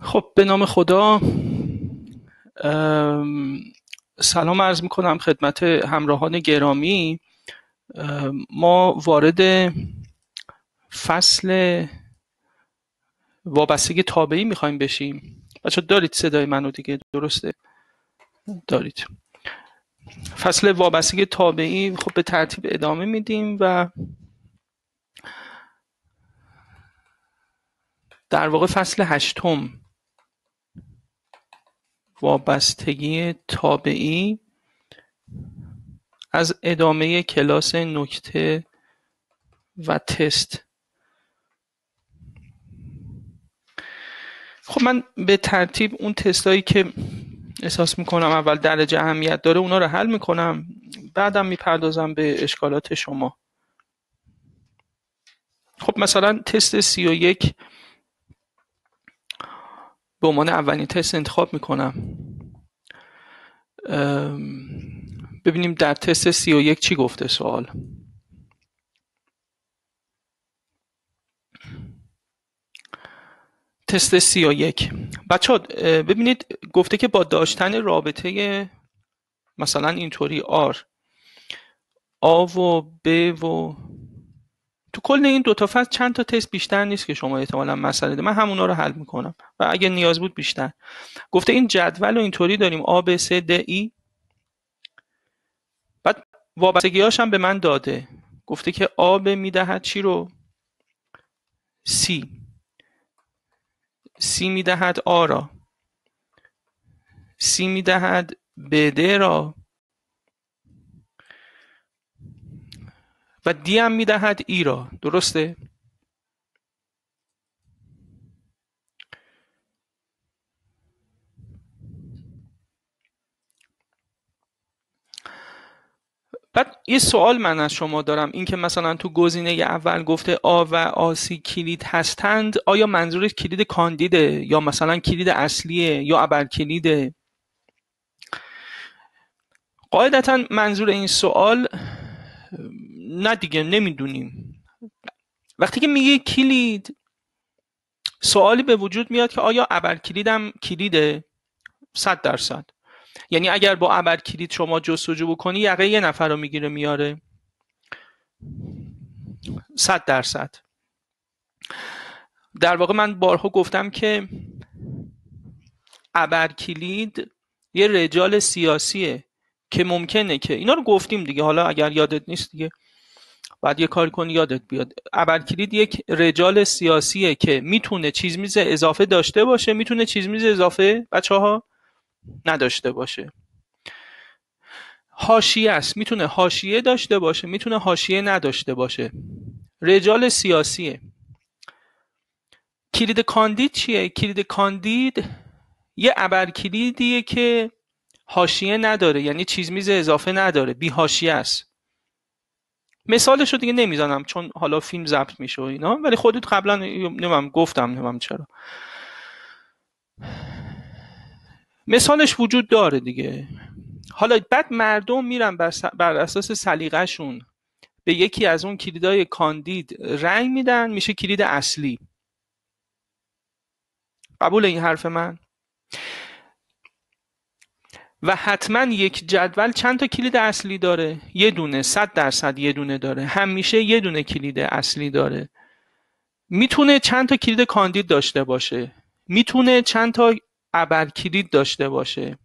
خب به نام خدا سلام عرض می کنم خدمت همراهان گرامی. ما وارد فصل وابستگی تابعی می‌خوایم بشیم. بچه دارید صدای منو دیگه؟ درسته؟ دارید. فصل وابستگی تابعی خب به ترتیب ادامه میدیم و در واقع فصل هشتم. وابستگی تابعی از ادامه کلاس نکته و تست. خب من به ترتیب اون تستایی که احساس می‌کنم اول درجه اهمیت داره اونا رو حل می‌کنم. بعدم می‌پردازم به اشکالات شما. خب مثلا تست سی و یک به عنوان اولین تست انتخاب می‌کنم. ببینیم در تست سی و یک چی گفته سوال. تست سی و یک. بچه ببینید گفته که با داشتن رابطه مثلا اینطوری آر آ و ب و تو کل این دو تا فصل چند تا تست بیشتر نیست که شما احتمالا مسئله ده. من همونا رو حل می‌کنم. و اگه نیاز بود بیشتر. گفته این جدول رو اینطوری داریم. A B C D E. بعد وابستگیاش هم به من داده. گفته که به می‌دهد چی رو؟ C. C می‌دهد آ را. C می‌دهد BD را. و دی هم می‌دهد ای را. درسته؟ بعد یه سوال من از شما دارم. اینکه مثلا تو گزینه اول گفته آ و آسی کلید هستند. آیا منظورش کلید کاندیده یا مثلا کلید اصلیه یا ابر کلیده قاعدتا منظور این سوال نه دیگه نمی‌دونیم. وقتی که میگه کلید سوالی به وجود میاد که آیا ابر کلیدم کلیده؟ صد درصد. یعنی اگر با ابر کلید شما جستجو بکنی یقه یه نفر رو می‌گیره میاره. صد درصد. در واقع من بارها گفتم که ابر کلید یه رجال سیاسیه که ممکنه که اینا رو گفتیم دیگه. حالا اگر یادت نیست دیگه. بعد یه کاری کنی یادت بیاد. ابرکلید یک رجال سیاسیه که می‌تونه چیز میز اضافه داشته باشه می‌تونه چیز میز اضافه بچه ها نداشته باشه. حاشیه است. می‌تونه حاشیه داشته باشه می‌تونه حاشیه نداشته باشه. رجال سیاسیه. کلید کاندید چیه؟ کلید کاندید یه ابرکلیدیه که حاشیه نداره یعنی چیز میز اضافه نداره بی حاشیه است. مثالش رو دیگه نمی‌زنم چون حالا فیلم ضبط میشه و اینا. ولی خودت قبلا نمیم گفتم نمیم چرا. مثالش وجود داره دیگه. حالا بعد مردم میرن بر, اساس سلیقهشون به یکی از اون کلیدای کاندید رنگ میدن میشه کلید اصلی. قبول این حرف من؟ و حتما یک جدول چند تا کلید اصلی داره؟ یه دونه صد درصد یه دونه داره. همیشه یه دونه کلید اصلی داره. می‌تونه چند تا کلید کاندید داشته باشه؟ می‌تونه چند تا ابر کلید داشته باشه؟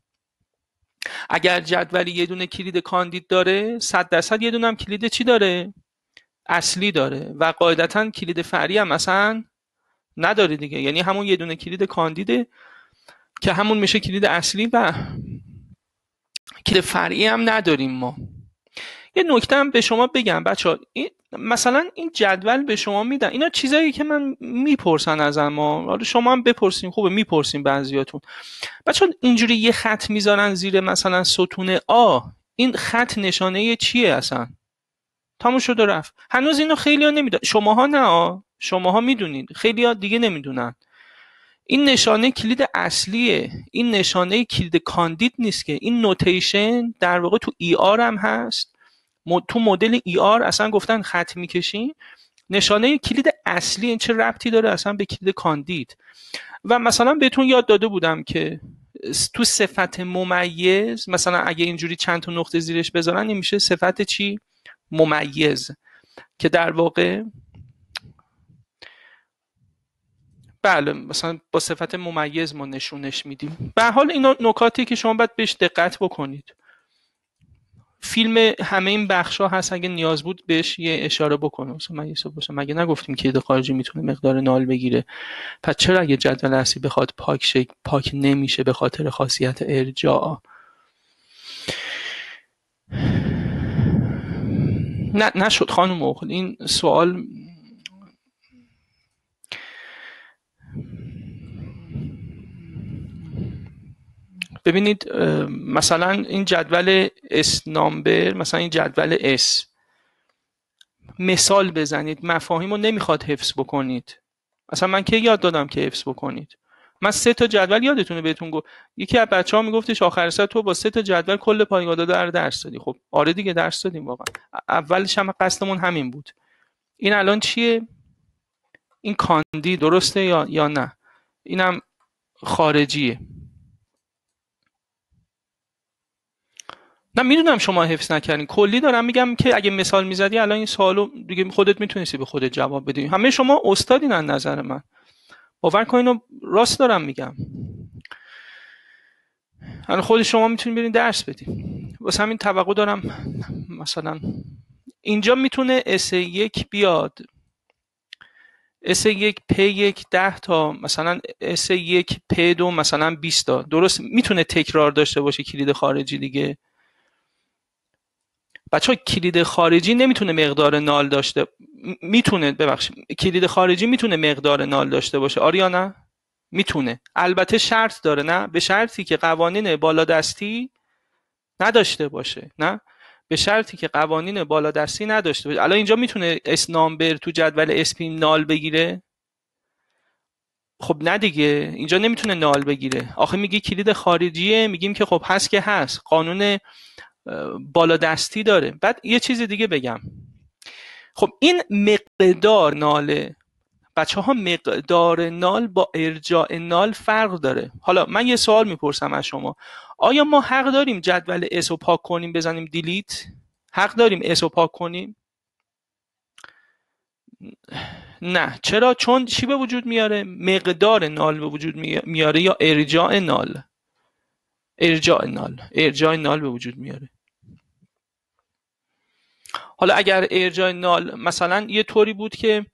اگر جدولی یه دونه کلید کاندید داره صد درصد یه دونه هم کلید چی داره؟ اصلی داره. و قاعدتا کلید فرعی هم مثلا نداره دیگه. یعنی همون یه دونه کلید کاندیده که همون میشه کلید اصلی و کلید فرعی هم نداریم ما. یه نکته هم به شما بگم بچه ها مثلا این جدول به شما میدن. اینا چیزایی که من می‌پرسن از ما حالا شما هم بپرسین خوبه می‌پرسین بعضیاتون. بچه اینجوری یه خط می‌ذارن زیر مثلا ستون آ. این خط نشانه چیه اصلا؟ تموم شد و رفت. هنوز اینو خیلی ها نمیدن شماها نه شماها می‌دونید. خیلی ها دیگه نمی‌دونن. این نشانه کلید اصلیه. این نشانه کلید کاندید نیست که. این نوتیشن در واقع تو ای آر هم هست. تو مدل ای آر اصلا گفتن خط می‌کشین. نشانه کلید اصلی این چه ربطی داره اصلا به کلید کاندید؟ و مثلا بهتون یاد داده بودم که تو صفت ممیز مثلا اگه اینجوری چند تا نقطه زیرش بذارن این میشه صفت چی؟ ممیز. که در واقع بله مثلا با صفت ممیز ما نشونش میدیم. به حال اینا نکاتی که شما باید بهش دقت بکنید. فیلم همه این بخش ها هست اگه نیاز بود بهش یه اشاره بکنم. مثلا من یه مگه نگفتیم کلید خارجی می‌تونه مقدار null بگیره؟ پس چرا اگه جدول اصلی بخواد پاک شه پاک نمیشه به خاطر خاصیت ارجاع؟ نه نشد خانم اوخل این سوال ببینید مثلا این جدول S number مثلا این جدول S مثال بزنید مفاهیم رو نمی‌خواد حفظ بکنید. مثلا من که یاد دادم که حفظ بکنید؟ من سه تا جدول یادتونه بهتون گفت. یکی از بچه ها میگفتش آخر سر تو با سه تا جدول کل پایگاه داده رو درس دادی. خب آره دیگه درس دادیم واقعا. اولش هم قصدمون همین بود. این الان چیه؟ این کاندی درسته یا یا نه؟ اینم خارجیه. نه می‌دونم شما حفظ نکردین. کلی دارم میگم که اگه مثال می‌زدی الان این سوالو دیگه خودت می‌تونستی به خودت جواب بدی. همه شما استادین از نظر من. باور کنین راست دارم میگم. الان خود شما می‌تونید برین درس بدین. واسه همین توقع دارم مثلا اینجا می‌تونه S یک بیاد. S یک P یک ده تا مثلا S یک P دو مثلا 20 تا. درست می‌تونه تکرار داشته باشه کلید خارجی دیگه. بچه کلید خارجی نمی‌تونه مقدار نال داشته می‌تونه ببخشید کلید خارجی می‌تونه مقدار نال داشته باشه. آریا نه می‌تونه. البته شرط داره نه؟ به شرطی که قوانین بالادستی نداشته باشه نه؟ به شرطی که قوانین بالادستی نداشته باشه. الان اینجا می‌تونه اس نامبر تو جدول اسپی نال بگیره؟ خب نه دیگه اینجا نمی‌تونه نال بگیره. آخه میگی کلید خارجیه میگیم که خب هست که هست. قانون بالادستی داره. بعد یه چیز دیگه بگم. خب این مقدار null ه بچه ها مقدار null با ارجاع null فرق داره. حالا من یه سوال می‌پرسم از شما. آیا ما حق داریم جدول S رو پاک کنیم بزنیم delete حق داریم S رو پاک کنیم؟ نه. چرا؟ چون چی به وجود میاره؟ مقدار null به وجود میاره یا ارجاع null؟ ارجاع نال. ارجاع نال به وجود میاره. حالا اگر ارجاع نال مثلا یه طوری بود که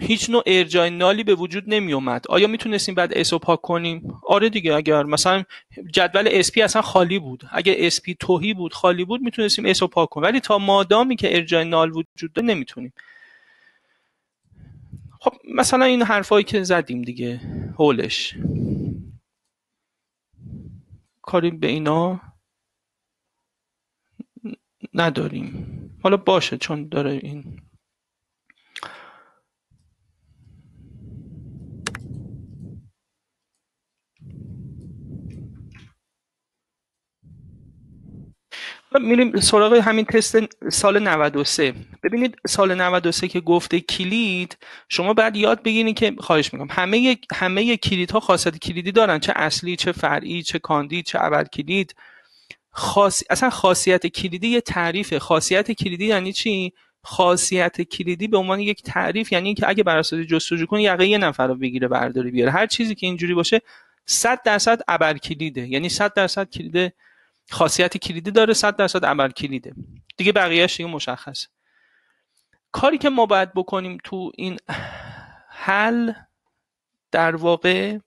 هیچ نوع ارجاع نالی به وجود نمی اومد آیا می‌تونستیم بعد اسو پاک کنیم؟ آره دیگه اگر مثلا جدول اسپی اصلا خالی بود. اگر اسپی توهی بود خالی بود می‌تونستیم اسو پاک کنیم. ولی تا مادامی که ارجاع نال وجود داره نمی‌تونیم. خب مثلا این حرفایی که زدیم دیگه هولش کاری به اینا نداریم. حالا باشه چون داره این میریم سراغ همین تست سال 93 ببینید سال 93 که گفته کلید شما بعد یاد بگیرید که خواهش می‌کنم همه همه کلیدها خاصیت کلیدی دارن چه اصلی چه فرعی چه کاندید چه اول کلید. خاص... اصلا خاصیت کلیدی یه تعریفه. خاصیت کلیدی یعنی چی؟ خاصیت کلیدی به عنوان یک تعریف یعنی اینکه اگه بر اساس جستجو کنی یقه یه نفر رو بگیره برداری بیاره. هر چیزی که اینجوری باشه 100 درصد ابر کلیده یعنی 100 درصد کلید خاصیت کلیدی داره 100 درصد ابر کلیده. دیگه بقیه‌اش دیگه مشخص. کاری که ما باید بکنیم تو این حل در واقع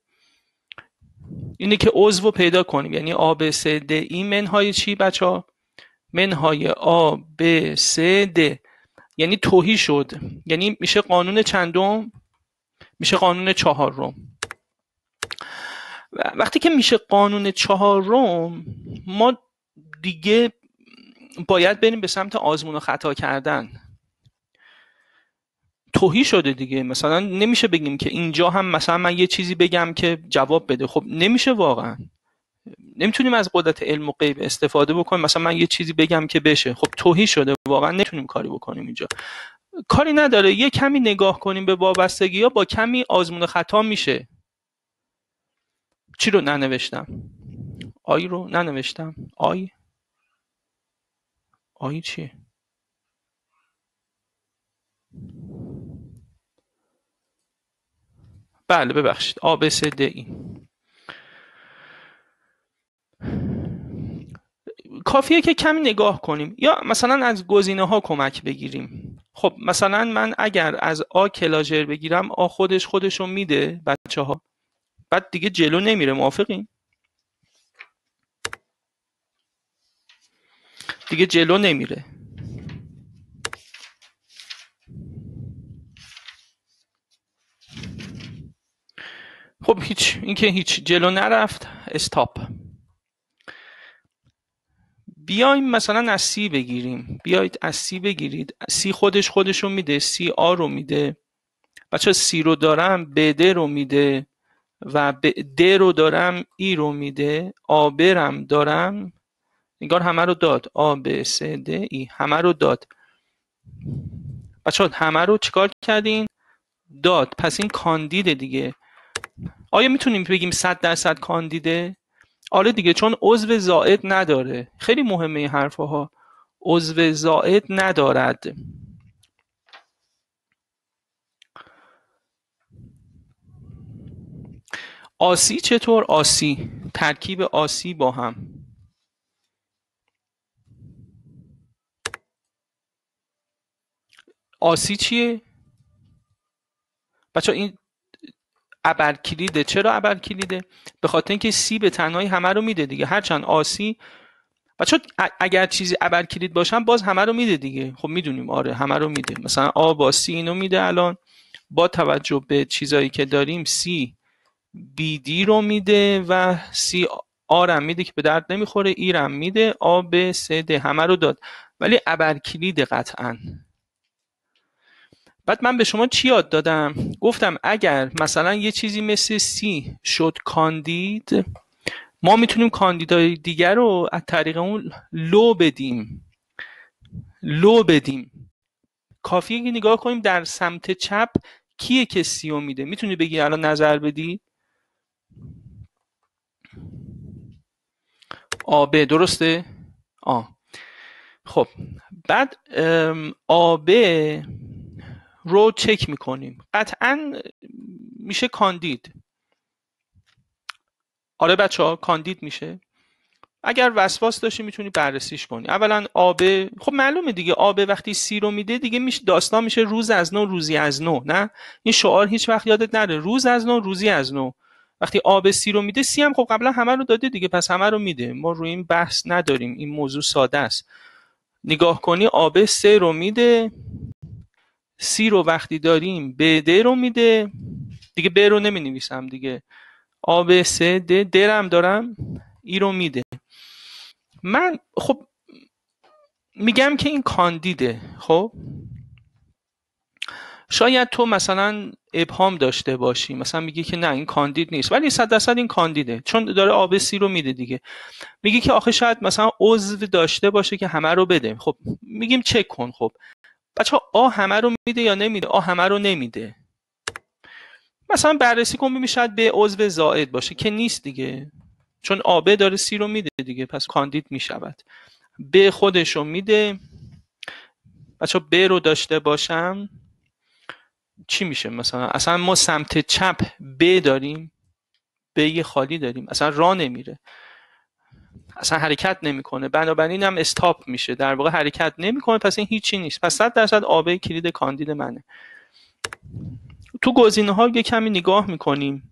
اینه که عضو پیدا کنیم. یعنی آ ب س د این منهای چی بچه ها منهای آ ب س د یعنی توهی شد. یعنی میشه قانون چندم؟ میشه قانون چهارم. وقتی که میشه قانون چهارم ما دیگه باید بریم به سمت آزمون و خطا کردن. توهی شده دیگه. مثلا نمیشه بگیم که اینجا هم مثلا من یه چیزی بگم که جواب بده. خب نمیشه واقعا. نمی‌تونیم از قدرت علم و غیب استفاده بکنیم. مثلا من یه چیزی بگم که بشه. خب توهی شده. واقعا نمی‌تونیم کاری بکنیم اینجا. کاری نداره. یه کمی نگاه کنیم به وابستگی ها با کمی آزمون خطا میشه. چی رو ننوشتم؟ آی رو ننوشتم. آی؟ آی چیه بله ببخشید. آ ب س د ای. کافیه که کمی نگاه کنیم. یا مثلا از گزینه ها کمک بگیریم. خب مثلا من اگر از آ closure بگیرم آ خودش خودشو میده بچه ها بعد دیگه جلو نمیره موافقین دیگه جلو نمیره. خب هیچ اینکه هیچ جلو نرفت استاپ. بیایم مثلا از سی بگیریم. بیایید از سی بگیرید. سی خودش خودشو میده سی آ رو میده. بچه سی رو دارم بد رو میده. و د رو دارم ای رو میده آبرم دارم. نگار همه رو داد. آ ب س د ای همه رو داد. بچه همه رو چیکار کردین؟ داد. پس این کاندیده دیگه. آیا می‌تونیم بگیم صد درصد کاندیده؟ آره دیگه چون عضو زائد نداره. خیلی مهمه این حرفها. عضو زائد ندارد. آسی چطور آسی؟ ترکیب آسی با هم. آسی چیه؟ بچه این ابرکلیده. چرا ابرکلیده؟ به خاطر اینکه سی به تنهایی همه رو میده دیگه. هرچند آسی بچه اگر چیزی ابرکلید باشن باز همه رو میده دیگه. خب می‌دونیم آره همه رو میده. مثلا آ با سی اینو میده الان. با توجه به چیزایی که داریم سی. بی دی رو میده و سی آرم میده که به درد نمی‌خوره ایرم میده آ ب س د همه رو داد. ولی ابرکلید قطعا. بعد من به شما چی یاد دادم؟ گفتم اگر مثلا یه چیزی مثل سی شد کاندید ما می‌تونیم کاندیدای دیگر رو از طریق اون لو بدیم. لو بدیم. کافیه که نگاه کنیم در سمت چپ کیه که سی میده. می‌تونی بگی الان نظر بدی؟ آبه درسته؟ آ خب بعد آبه رو چک می‌کنیم. قطعا میشه کاندید. آره بچه ها کاندید میشه. اگر وسواس داشتی می‌تونی بررسیش کنی. اولا آبه خب معلومه دیگه آبه وقتی سی رو میده دیگه میشه داستان میشه روز از نو روزی از نو نه؟ این شعار هیچ وقت یادت نره. روز از نو روزی از نو. وقتی آب سی رو میده سی هم خب قبلا همه رو داده دیگه پس همه رو میده. ما روی این بحث نداریم. این موضوع ساده است. نگاه کنی آب سه رو میده سی رو وقتی داریم د رو میده. دیگه ب رو نمی نویسم دیگه. آب سه د درم دارم ای رو میده. من خب میگم که این کاندیده خب؟ شاید تو مثلا ابهام داشته باشی. مثلا میگی که نه این کاندید نیست. ولی صد درصد این کاندیده. چون داره آب سی رو میده دیگه. میگی که آخه شاید مثلا عضو داشته باشه که همه رو بده. خب میگیم چک کن خب. بچه آ همه رو میده یا نمیده؟ آ همه رو نمیده. مثلا بررسی کن ببین شاید به عضو زائد باشه که نیست دیگه. چون آبه داره سی رو میده دیگه پس کاندید می‌شود. به خودش رو میده. بچه ب رو داشته باشم. چی میشه مثلا؟ اصلا ما سمت چپ ب داریم ب خالی داریم. اصلا را نمیره. اصلا حرکت نمی‌کنه. بنابراین هم استاپ میشه. در واقع حرکت نمی‌کنه پس این هیچی نیست. پس 100 درصد آب کلید کاندید منه. تو گزینه ها یه کمی نگاه می‌کنیم.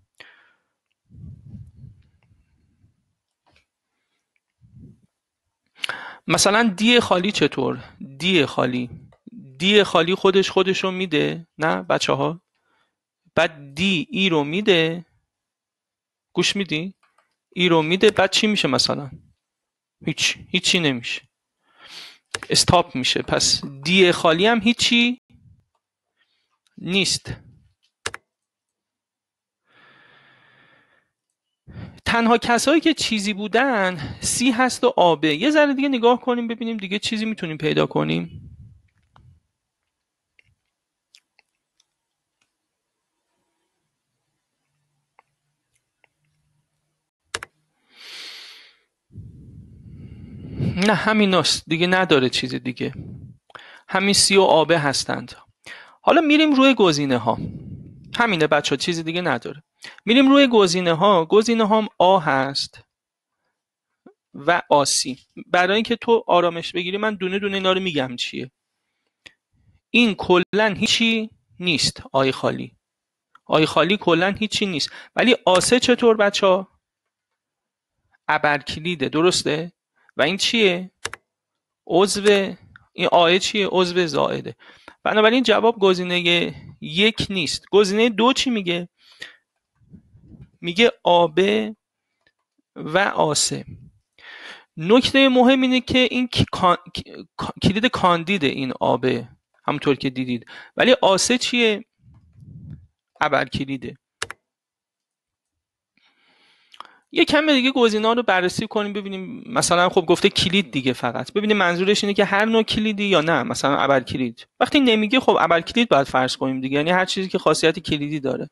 مثلا دی خالی چطور؟ دی خالی. دی خالی خودش خودش رو میده نه بچه ها بعد دی ای رو میده. گوش میدی؟ ای رو میده بعد چی میشه مثلا؟ هیچ هیچی نمیشه. استاپ میشه. پس دی خالی هم هیچی نیست. تنها کسایی که چیزی بودن سی هست و آبه. یه ذره دیگه نگاه کنیم ببینیم دیگه چیزی می‌تونیم پیدا کنیم. نه همین دیگه نداره چیز دیگه. همین سی و آبه هستند. حالا میریم روی گزینه ها همینه بچه ها چیزی دیگه نداره. میریم روی گزینه ها گزینه هم آ هست و آسی برای اینکه تو آرامش بگیری من دونه دونه اینا رو میگم چیه. این کلا هیچی نیست آی خالی. آی خالی کلا هیچی نیست. ولی آسه چطور بچه ها ابرکلیده درسته؟ و این چیه؟ عضو این آیه چیه؟ عضو زائده. بنابراین جواب گزینه یک نیست. گزینه دو چی میگه؟ میگه آبه و آسه. نکته مهم اینه که این کلید کاندید این آبه همونطور که دیدید. ولی آسه چیه؟ ابر کلیده یه کم دیگه گزینا رو بررسی کنیم ببینیم مثلا خب گفته کلید دیگه فقط. ببینیم منظورش اینه که هر نوع کلیدی یا نه مثلا ابر کلید. وقتی نمیگه خب ابر کلید باید فرض کنیم دیگه یعنی هر چیزی که خاصیت کلیدی داره.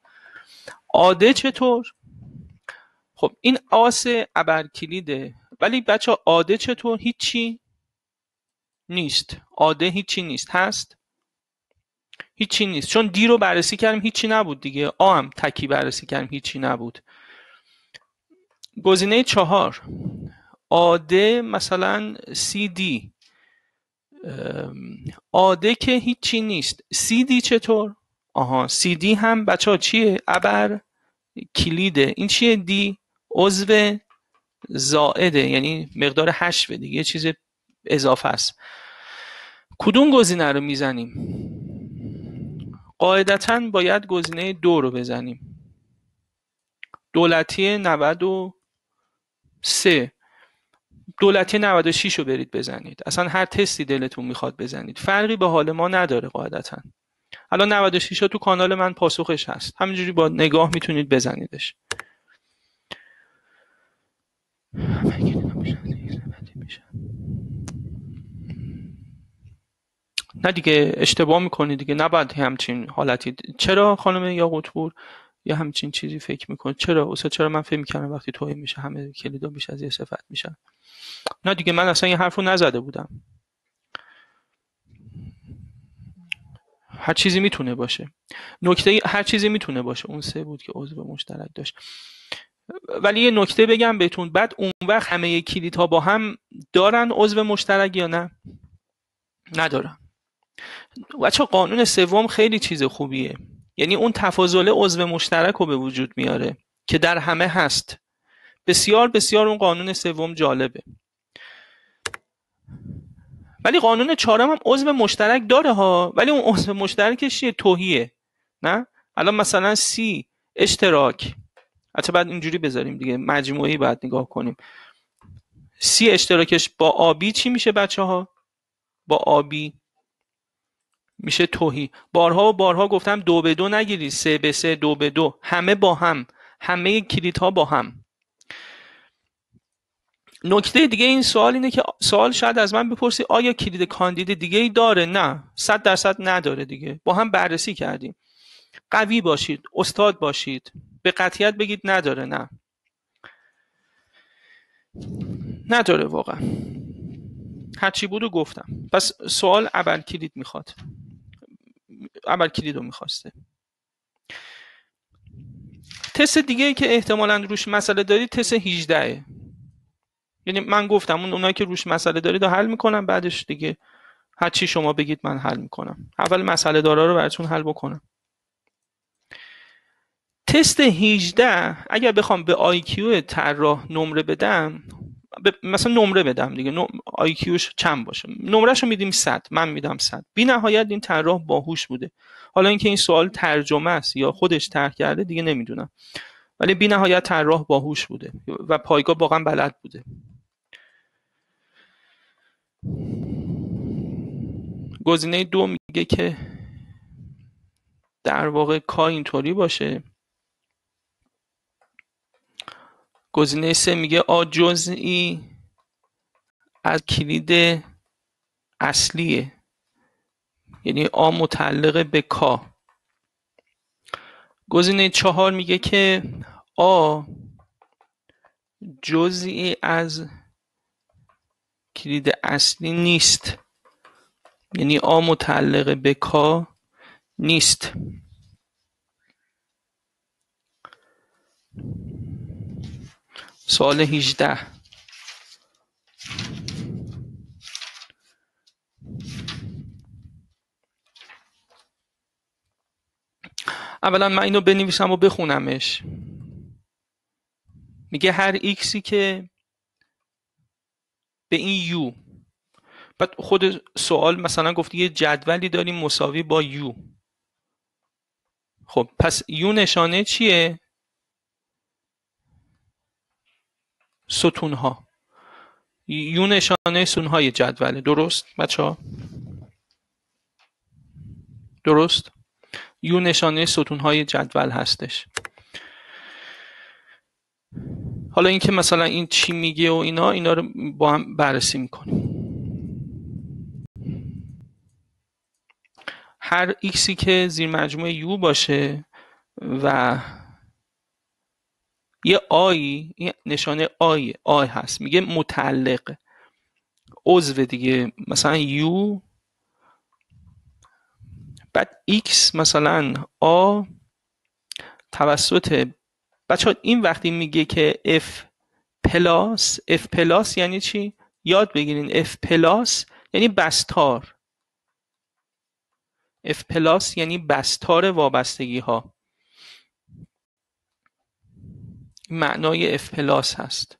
عاده چطور؟ خب این آس ابر کلیده ولی بچه عاده چطور؟ هیچی نیست. عاده هیچی نیست. هست؟ هیچی نیست. چون دی رو بررسی کردیم هیچی نبود دیگه. آ هم تکی بررسی کردیم هیچی نبود. گزینه چهار. آده مثلا سی دی. آده که هیچی نیست. سی دی چطور؟ آها سی دی هم بچه ها چیه؟ ابر کلیده این چیه؟ دی؟ عضو زائده یعنی مقدار حشوه دیگه یه چیز اضافه است. کدوم گزینه رو می‌زنیم؟ قاعدتا باید گزینه دو رو بزنیم. دولتی 93 دولتی 96 رو برید بزنید. اصلا هر تستی دلتون می‌خواد بزنید. فرقی به حال ما نداره قاعدتا. الان 96 ها تو کانال من پاسخش هست. همینجوری با نگاه می‌تونید بزنیدش. نه دیگه اشتباه می‌کنی دیگه. نباید همچین حالتی. چرا خانم یاقوت یا همچین چیزی فکر می‌کنی؟ چرا؟ اصلا چرا من فکر می‌کنم وقتی توهین میشه همه کلیدا بیش از یه صفت میشن؟ نه دیگه من اصلا این حرف رو نزده بودم. هر چیزی می‌تونه باشه. نکته هر چیزی می‌تونه باشه. اون سه بود که عضو مشترک داشت. ولی یه نکته بگم بهتون. بعد اون وقت همه کلیدها ها با هم دارن عضو مشترک یا نه؟ ندارن. بچه قانون سوم خیلی چیز خوبیه. یعنی اون تفاضل عضو مشترک رو به وجود میاره که در همه هست. بسیار بسیار اون قانون سوم جالبه. ولی قانون چهارم هم عضو مشترک داره ها ولی اون عضو مشترکش یه توهیه نه؟ الان مثلا سی اشتراک. حتی بعد اینجوری بذاریم دیگه مجموعی باید نگاه کنیم. سی اشتراکش با آبی چی میشه بچه ها؟ با آبی میشه توهی بارها و بارها گفتم دو به دو نگیری سه به سه دو به دو. همه با هم. همه کلیت ها با هم. نکته دیگه این سوال اینه که سوال شاید از من بپرسی آیا کلید کاندید دیگه ای داره؟ نه. صد درصد نداره دیگه. با هم بررسی کردیم. قوی باشید استاد باشید. به قطیت بگید نداره نه. نداره واقعا. هرچی بود گفتم. پس سوال ابر کلید می‌خواد. ابر کلید رو می‌خواسته. تست دیگه که احتمالا روش مسئله دارید تست 18 یعنی من گفتم اون اونایی که روش مسئله دارید رو حل می‌کنم بعدش دیگه هر چی شما بگید من حل می‌کنم. اول مسئله دارا رو براتون حل بکنم. تست 18 اگر بخوام به آیکیو طراح نمره بدم مثلا نمره بدم دیگه. آیکیوش چند باشه. نمرهشو میدیم 100 من میدم 100 بی نهایت این طراح باهوش بوده. حالا اینکه این سوال ترجمه است یا خودش طرح کرده دیگه نمی‌دونم. ولی بی نهایت طراح باهوش بوده و پایگاه واقعا بلد بوده. گزینه دو میگه که در واقع کا اینطوری باشه. گزینه سه میگه آ جزئی از کلید اصلیه. یعنی آ متعلق به کا. گزینه چهار میگه که آ جزئی از کلید اصلی نیست. یعنی آ متعلق به کا نیست. سوال 18 اولا من اینو بنویسم و بخونمش. میگه هر ایکسی که به این یو. بعد خود سوال مثلا گفتی یه جدولی داریم مساوی با یو. خب پس یو نشانه چیه؟ ستون ها یو نشانه ستون های جدوله درست؟ بچه ها درست؟ یو نشانه ستون های جدول هستش. حالا اینکه مثلا این چی میگه و اینا اینا رو با هم بررسی می‌کنیم. هر ایکسی که زیر مجموعه یو باشه و یه آی نشانه آی آی هست. میگه متعلق. عضو دیگه مثلا یو. بعد x مثلا آ توسط بچه این وقتی میگه که f پلاس f پلاس یعنی چی؟ یاد بگیرین F plus یعنی بستار. F plus یعنی بستار وابستگی ها معنای F plus هست.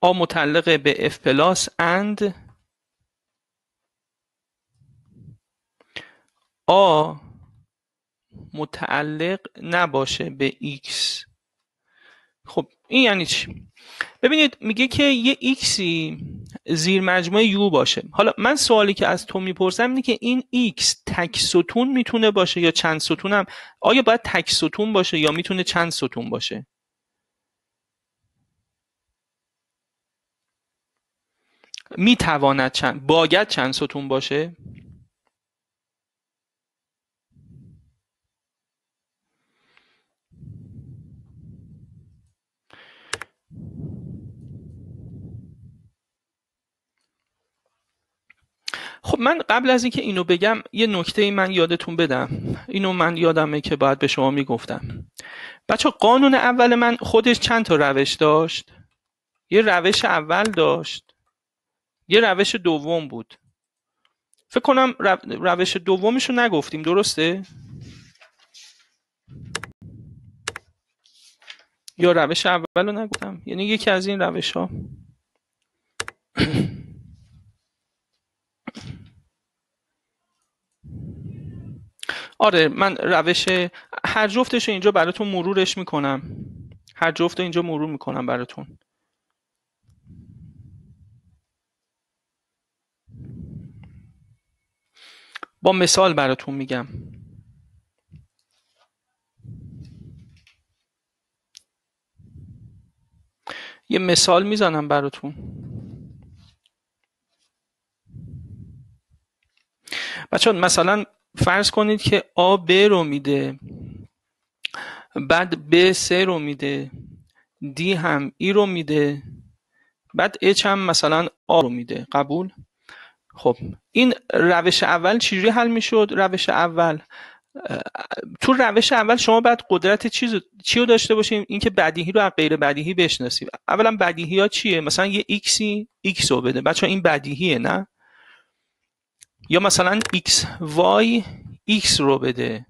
آ متعلق به F plus اند آ متعلق نباشه به X. خب این یعنی چی؟ ببینید میگه که یه X ی زیر مجموعه U باشه. حالا من سوالی که از تو می‌پرسم اینه که این X تک ستون می‌تونه باشه یا چند ستون هم؟ آیا باید تک ستون باشه یا می‌تونه چند ستون باشه؟ می‌تواند چند باید چند ستون باشه؟ خب من قبل از اینکه اینو بگم یه نکته ای من یادتون بدم. اینو من یادمه که باید به شما می‌گفتم. بچه قانون اول من خودش چند تا روش داشت؟ یه روش اول داشت. یه روش دوم بود. فکر کنم روش دومش نگفتیم درسته؟ یا روش اول رو نگفتم؟ یعنی یکی از این روش ها آره من روش هر جفتش اینجا براتون مرورش می‌کنم. هر جفت اینجا مرور می‌کنم براتون. با مثال براتون میگم. یه مثال می‌زنم براتون. بچه مثلا فرض کنید که آ ب رو میده بعد B C رو میده D هم E رو میده بعد H هم مثلا A رو میده. قبول؟ خب این روش اول چجوری حل می‌شد؟ روش اول تو روش اول شما باید قدرت چیز چی رو داشته باشیم؟ اینکه بدیهی رو از غیر بدیهی بشناسیم. اولا بدیهی ها چیه؟ مثلا یه X ی X رو بده. بچه این بدیهیه نه؟ یا مثلا x y x رو بده.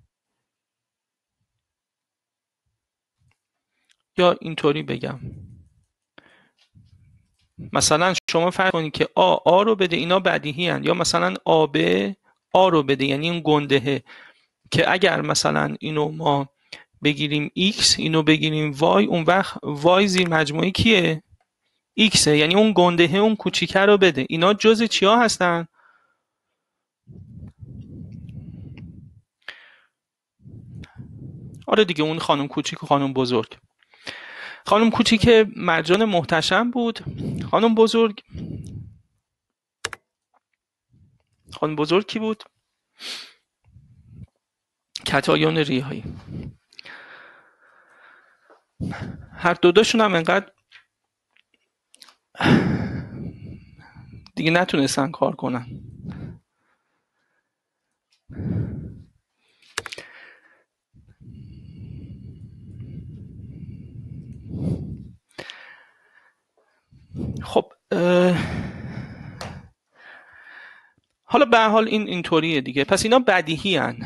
یا اینطوری بگم. مثلا شما فرض کنید که آ آ رو بده اینا بدیهی هن. یا مثلا آ ب آ رو بده یعنی این گندهه. که اگر مثلا اینو ما بگیریم x اینو بگیریم y اون وقت y زیر مجموعه کیه؟ X یعنی اون گندهه اون کوچیکه رو بده. اینا جز چیا هستن؟ آره دیگه اون خانم کوچیک و خانم بزرگ. خانم کوچیک مرجان محتشم بود. خانم بزرگ خانم بزرگ کی بود؟ کتایان ریهایی هر دوداشون هم انقدر دیگه نتونستن کار کنن. خب حالا به حال این اینطوریه دیگه. پس اینا بدیهی هن.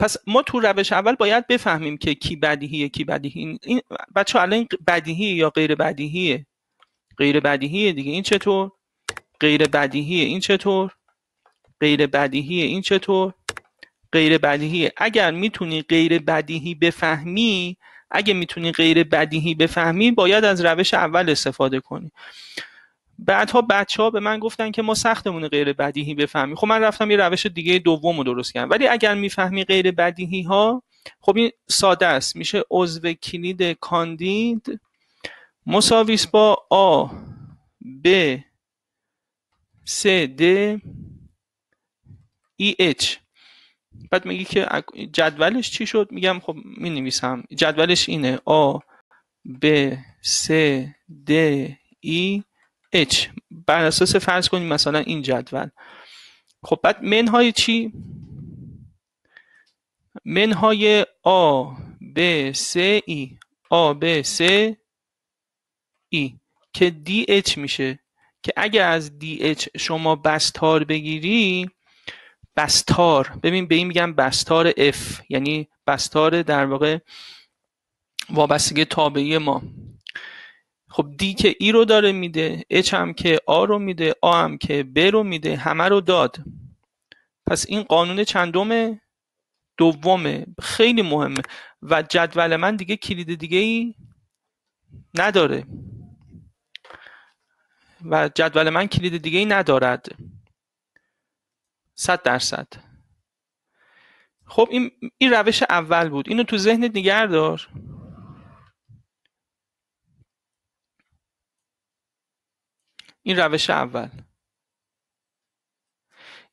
پس ما تو روش اول باید بفهمیم که کی بدیهیه کی بدیهی. این بچه الان بدیهی یا غیر بدیهیه؟ غیر بدیهیه دیگه. این چطور؟ غیر بدیهیه. این چطور؟ غیر بدیهیه. این چطور؟ غیر بدیهیه. اگر می‌تونی غیر بدیهی بفهمی اگه می‌تونی غیر بدیهی بفهمی باید از روش اول استفاده کنی. بعدها بچه ها به من گفتن که ما سختمونه غیر بدیهی بفهمی. خب من رفتم یه روش دیگه دوم رو درست کردم. ولی اگر می‌فهمی غیر بدیهی ها خب این ساده است. میشه عضو کلید کاندید مساویس با آ ب س د ای اچ بعد میگی که جدولش چی شد؟ میگم خب می نویسم جدولش اینه. آ ب س د ای اچ. بر اساس فرض کنیم مثلا این جدول. خب بعد منهای چی؟ منهای آ ب س ای. آ ب س ای. که دی اچ میشه. که اگر از دی اچ شما بستار بگیری بستار. ببین به این میگم بستار F. یعنی بستار در واقع وابستگی تابعی ما. خب دی که ای رو داره میده اچ هم که آ رو میده آ هم که ب رو میده همه رو داد. پس این قانون چندم دومه. خیلی مهمه. و جدول من دیگه کلید دیگه ای نداره. و جدول من کلید دیگه ای ندارد. صد درصد. خب این, این روش اول بود. اینو تو ذهنت نگه دار. این روش اول.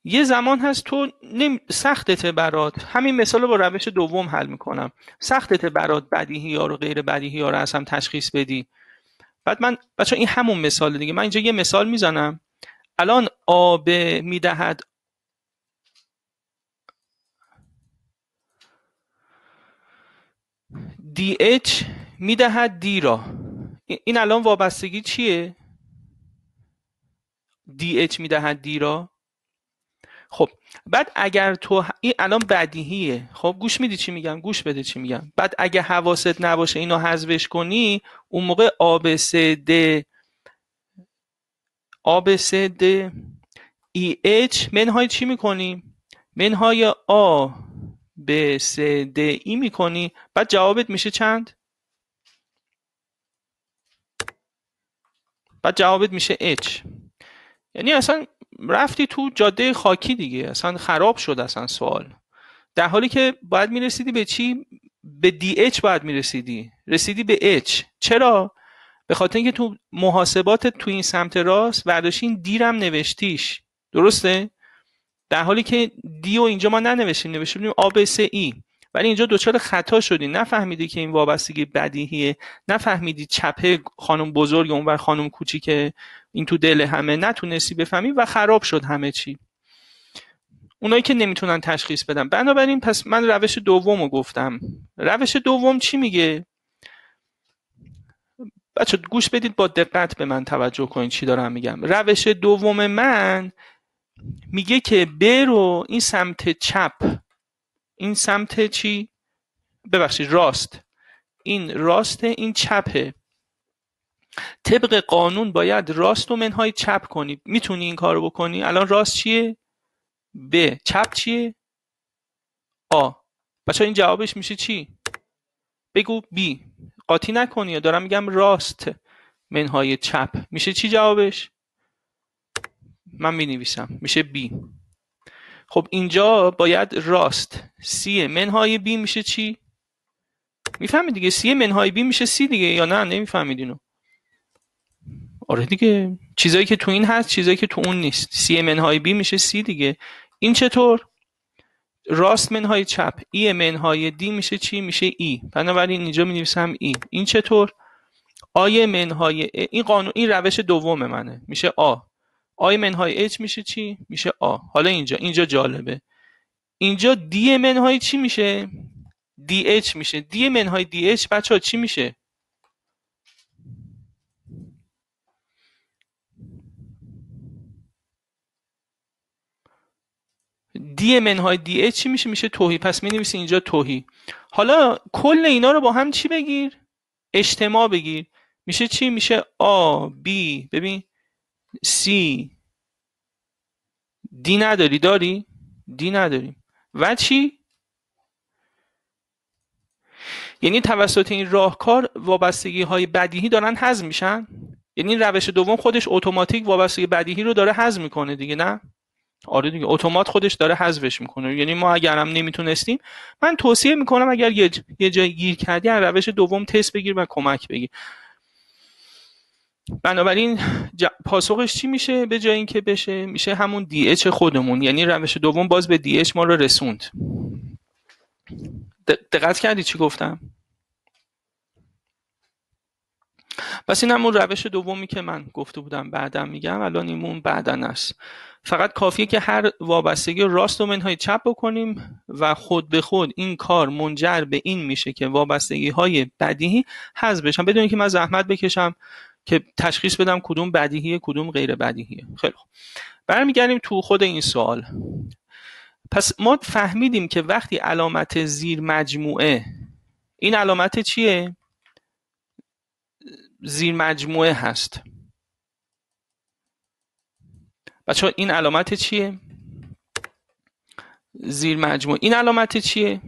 یه زمان هست تو نم... سختته برات. همین مثال رو با روش دوم حل می‌کنم. سختته برات بدیهی ها رو غیر بدیهی ها رو از هم تشخیص بدی. بعد من بچه این همون مثال دیگه. من اینجا یه مثال می‌زنم. الان آب می‌دهد DH می‌دهد دی را. این الان وابستگی چیه؟ DH می‌دهد دی را. خب بعد اگر تو این الان بدیهیه. خب گوش میدی چی میگم؟ گوش بده چی میگم. بعد اگه حواست نباشه اینو حذفش کنی اون موقع د ای اچ منهای چی می‌کنیم منهای آ ب س د ای می‌کنی. بعد جوابت میشه چند؟ بعد جوابت میشه اچ یعنی اصلا رفتی تو جاده خاکی دیگه. اصلا خراب شد اصلا سوال. در حالی که باید می‌رسیدی به چی؟ به اچ باید می‌رسیدی. رسیدی به اچ چرا؟ به خاطر اینکه تو محاسبات تو این سمت راست ورداشین دیرم نوشتیش. درسته؟ در حالی که دی و اینجا ما ننوشتیم نوشتیم س ای ولی اینجا دوچار خطا شدی. نفهمیدی که این وابستگی بدیهیه. نفهمیدی چپه خانم بزرگ اونور خانم کوچیکه. این تو دل همه. نتونستی بفهمی و خراب شد همه چی. اونایی که نمی‌تونن تشخیص بدن. بنابراین پس من روش دوم رو گفتم. روش دوم چی میگه؟ بچه گوش بدید با دقت به من توجه کنید چی دارم میگم. روش دوم من میگه که ب رو این سمت چپ. این سمت چی؟ ببخشید راست. این راست این چپه. طبق قانون باید راست و منهای چپ کنی می‌تونی این کارو بکنی؟ الان راست چیه؟ B. چپ چیه؟ A. بچه این جوابش میشه چی؟ بگو B قاطی نکنی. دارم میگم راست منهای چپ. میشه چی جوابش؟ من می نویسم میشه B خب اینجا باید راست. C منهای B میشه چی؟ می‌فهمید دیگه. سی منهای بی میشه سی دیگه یا نه؟ نمی‌فهمید اینو. آره دیگه. چیزایی که تو این هست چیزایی که تو اون نیست. سی منهای بی میشه سی دیگه. این چطور؟ راست منهای چپ. ای منهای دی میشه چی؟ میشه ای بنابراین اینجا می نویسم ای این چطور؟ آی منهای این قانون این روش دوم منه. میشه آ. آی منهای اچ میشه چی؟ میشه آ. حالا اینجا اینجا جالبه. اینجا دی منهای چی میشه؟ دی اچ میشه. دی منهای دی اچ بچه ها چی میشه؟ دی منهای دی اچ چی میشه؟ میشه توهی. پس می نویسی اینجا توهی. حالا کل اینا رو با هم چی بگیر؟ اجتماع بگیر. میشه چی؟ میشه آ بی. ببین سی دی نداری. داری؟ دی نداریم و چی؟ یعنی توسط این راهکار وابستگی های بدیهی دارن حذف میشن؟ یعنی روش دوم خودش اتوماتیک وابستگی بدیهی رو داره حذف می‌کنه دیگه نه؟ آره دیگه اتومات خودش داره حذفش می‌کنه. یعنی ما اگرم نمی‌تونستیم من توصیه می‌کنم اگر یه, یه جای گیر کردی از روش دوم تست بگیر و کمک بگیر. بنابراین پاسخش چی میشه؟ به جای اینکه بشه میشه همون دی اچ خودمون. یعنی روش دوم باز به دی اچ ما رو رسوند. دقت کردی چی گفتم؟ پس این همون روش دومی که من گفته بودم بعدم میگم الان ایمون بعدن است. فقط کافیه که هر وابستگی راست و منهای چپ بکنیم و خود به خود این کار منجر به این میشه که وابستگی های بدیهی حذف بشن. بدون که من زحمت بکشم که تشخیص بدم کدوم بدیهیه کدوم غیر بدیهیه. خیلی خوب. برمیگردیم تو خود این سوال. پس ما فهمیدیم که وقتی علامت زیر مجموعه این علامت چیه؟ زیر مجموعه هست. بچه این علامت چیه؟ زیر مجموعه. این علامت چیه؟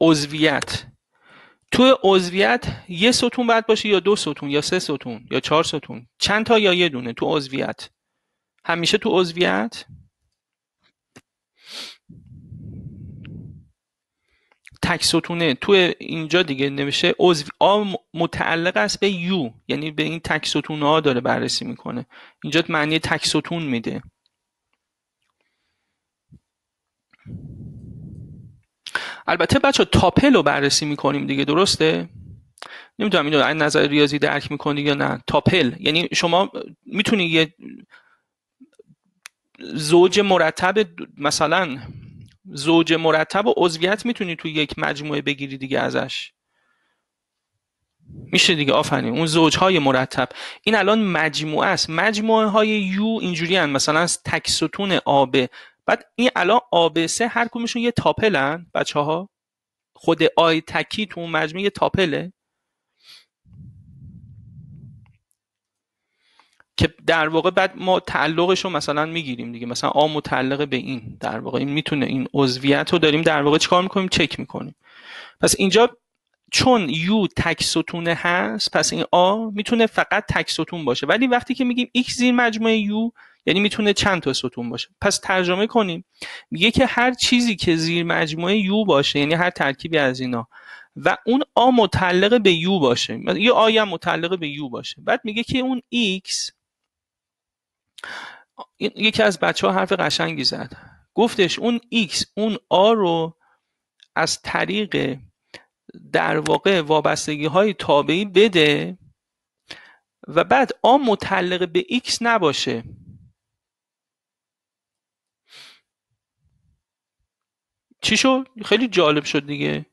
عضویت. تو عضویت یه ستون باید باشه یا دو ستون یا سه ستون یا چهار ستون. چند تا یا یه دونه تو عضویت؟ همیشه تو عضویت؟ تک ستونه. تو اینجا دیگه نوشته عضو آ متعلق است به یو. یعنی به این تک ستون ها داره بررسی می‌کنه. اینجا معنی تک ستون میده. البته بچه تاپل رو بررسی می‌کنیم دیگه درسته؟ نمی‌دونم اینو از نظر ریاضی درک می‌کنی یا نه. تاپل یعنی شما می‌تونی یه زوج مرتب مثلا زوج مرتب و عضویت می‌تونی تو یک مجموعه بگیری دیگه ازش. میشه دیگه آفرین. اون زوج های مرتب. این الان مجموعه است. مجموعه های یو اینجوری هن. مثلا تک ستون آبه بعد این الان آب سه هر کدومشون یه تاپلن بچه ها خود آی تکی تو مجموعه یه تاپله. که در واقع بعد ما تعلقش رو مثلا می‌گیریم دیگه. مثلا آ متعلق به این در واقع. این می‌تونه این عضویت رو داریم در واقع چیکار می‌کنیم؟ چک می‌کنیم. پس اینجا چون یو تک ستونه هست پس این آ می‌تونه فقط تک ستون باشه. ولی وقتی که میگیم x زیر مجموعه یو یعنی می‌تونه چند تا ستون باشه. پس ترجمه کنیم. میگه که هر چیزی که زیر مجموعه یو باشه یعنی هر ترکیبی از اینا و اون آ متعلق به یو باشه. یه آی هم متعلق به یو باشه. بعد میگه که اون x یکی از بچه ها حرف قشنگی زد. گفتش اون x اون آ رو از طریق در واقع وابستگی های تابعی بده و بعد آ متعلق به x نباشه. چی شد خیلی جالب شد دیگه.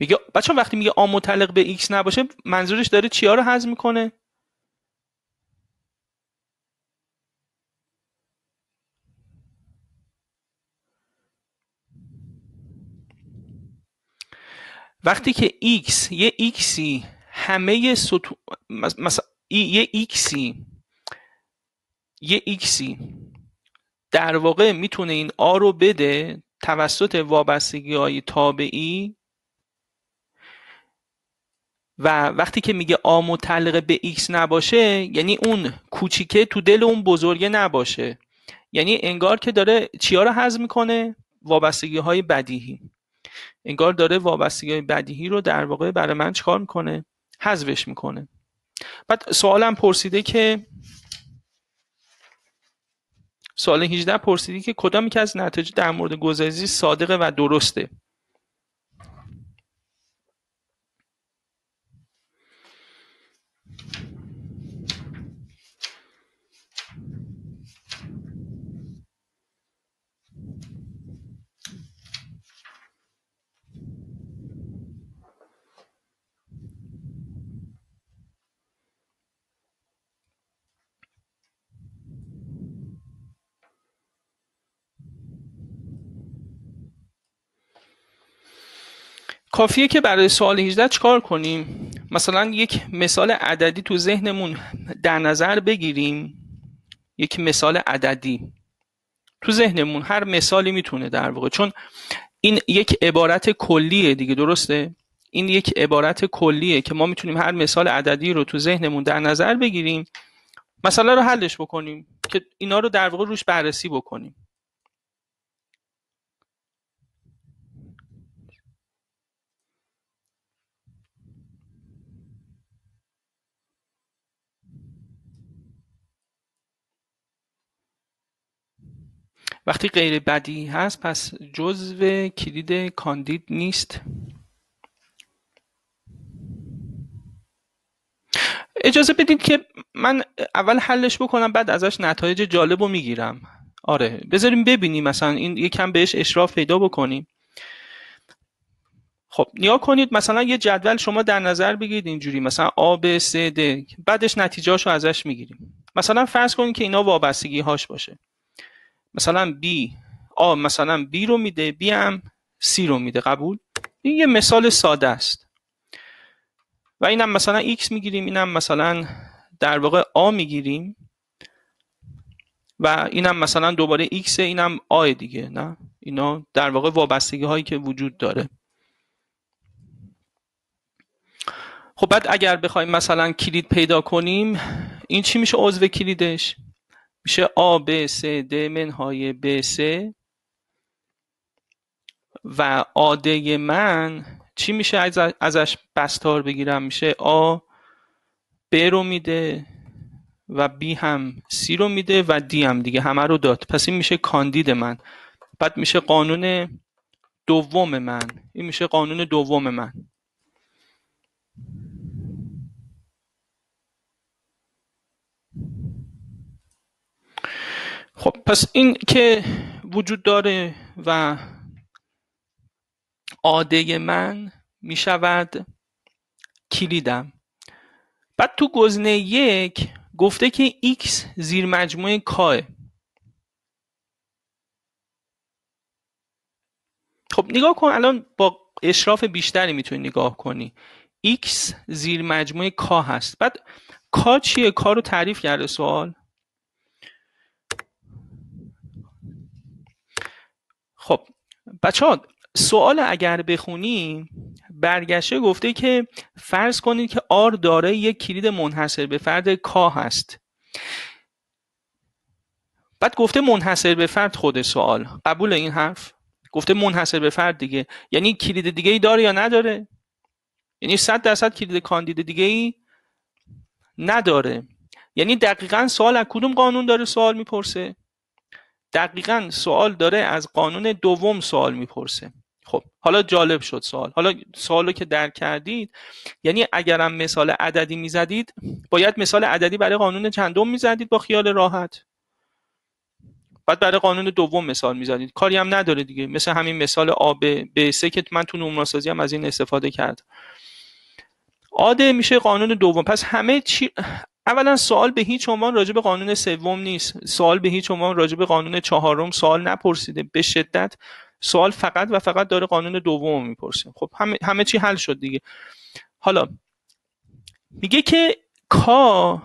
میگه بچه وقتی میگه آ متعلق به x نباشه منظورش داره چیا رو حذف می‌کنه؟ وقتی که x یه xی همه ستون مثلا یه xی یه xی در واقع می‌تونه این آ رو بده توسط وابستگی های تابعی و وقتی که میگه آ متعلق به x نباشه یعنی اون کوچیکه تو دل اون بزرگه نباشه. یعنی انگار که داره چیا رو حذف می‌کنه؟ وابستگی های بدیهی. انگار داره وابستگی های بدیهی رو در واقع برای من چکار می‌کنه؟ حذفش می‌کنه. بعد سوالم پرسیده که سوال 18 پرسیدی که کدام که از نتایج در مورد گذاری صادقه و درسته؟ کافیه که برای سوال 18 چکار کنیم؟ مثلا یک مثال عددی تو ذهنمون در نظر بگیریم. یک مثال عددی تو ذهنمون هر مثالی می‌تونه در واقع. چون این یک عبارت کلیه دیگه درسته؟ این یک عبارت کلیه که ما می‌تونیم هر مثال عددی رو تو ذهنمون در نظر بگیریم. مثلا رو حلش بکنیم که اینا رو در واقع روش بررسی بکنیم. وقتی غیر بدی هست پس جزو کلید کاندید نیست. اجازه بدید که من اول حلش بکنم بعد ازش نتایج جالب رو می‌گیرم. آره بذاریم ببینیم. مثلا این یکم بهش اشراف پیدا بکنیم. خب نیا کنید مثلا یه جدول شما در نظر بگیرید اینجوری. مثلا A B C D. بعدش نتیجه رو ازش می‌گیریم. مثلا فرض کنید که اینا وابستگی هاش باشه. مثلا B. آ مثلا B رو میده B هم C رو میده قبول؟ این یه مثال ساده است. و اینم مثلا X می‌گیریم اینم مثلا در واقع A می‌گیریم. و اینم مثلا دوباره X اینم A دیگه نه؟ اینا در واقع وابستگی هایی که وجود داره. خب بعد اگر بخوایم مثلا کلید پیدا کنیم این چی میشه؟ عضو کلیدش. میشه آ ب س د منهای ب س و آده من چی میشه ازش بستار بگیرم؟ میشه آ ب رو میده و بی هم سی رو میده و دی هم دیگه همه رو داد. پس این میشه کاندید من. بعد میشه قانون دوم من. این میشه قانون دوم من. خب پس این که وجود داره و عاده من می شود کلیدم. بعد تو گزینه یک گفته که x زیر مجموعه کاه خب نگاه کن الان با اشراف بیشتری می‌تونی نگاه کنی. X زیر مجموعه کا هست. بعد کا چیه؟ کا رو تعریف کرده سوال. خب بچه ها سوال اگر بخونیم برگشته گفته که فرض کنید که آر داره یک کلید منحصر به فرد کا هست. بعد گفته منحصر به فرد خود سوال. قبول این حرف؟ گفته منحصر به فرد دیگه. یعنی کلید دیگه ای داره یا نداره؟ یعنی 100 درصد کلید کاندید دیگه ای نداره. یعنی دقیقا سوال از کدوم قانون داره سوال می‌پرسه؟ دقیقا سوال داره از قانون دوم سوال می‌پرسه. خب حالا جالب شد سوال. حالا سوالو که درک کردید یعنی اگرم مثال عددی می‌زدید باید مثال عددی برای قانون چندم می‌زدید با خیال راحت؟ بعد برای قانون دوم مثال می‌زدید. کاری هم نداره دیگه. مثل همین مثال آ به که من تو نمونه هم از این استفاده کرد آده میشه قانون دوم. پس همه چی اولا سوال به هیچ عنوان راجع به قانون سوم نیست. سوال به هیچ عنوان راجع به قانون چهارم سوال نپرسیده. به شدت سوال فقط و فقط داره قانون دوم می‌پرسه. خب همه, همه چی حل شد دیگه. حالا میگه که کا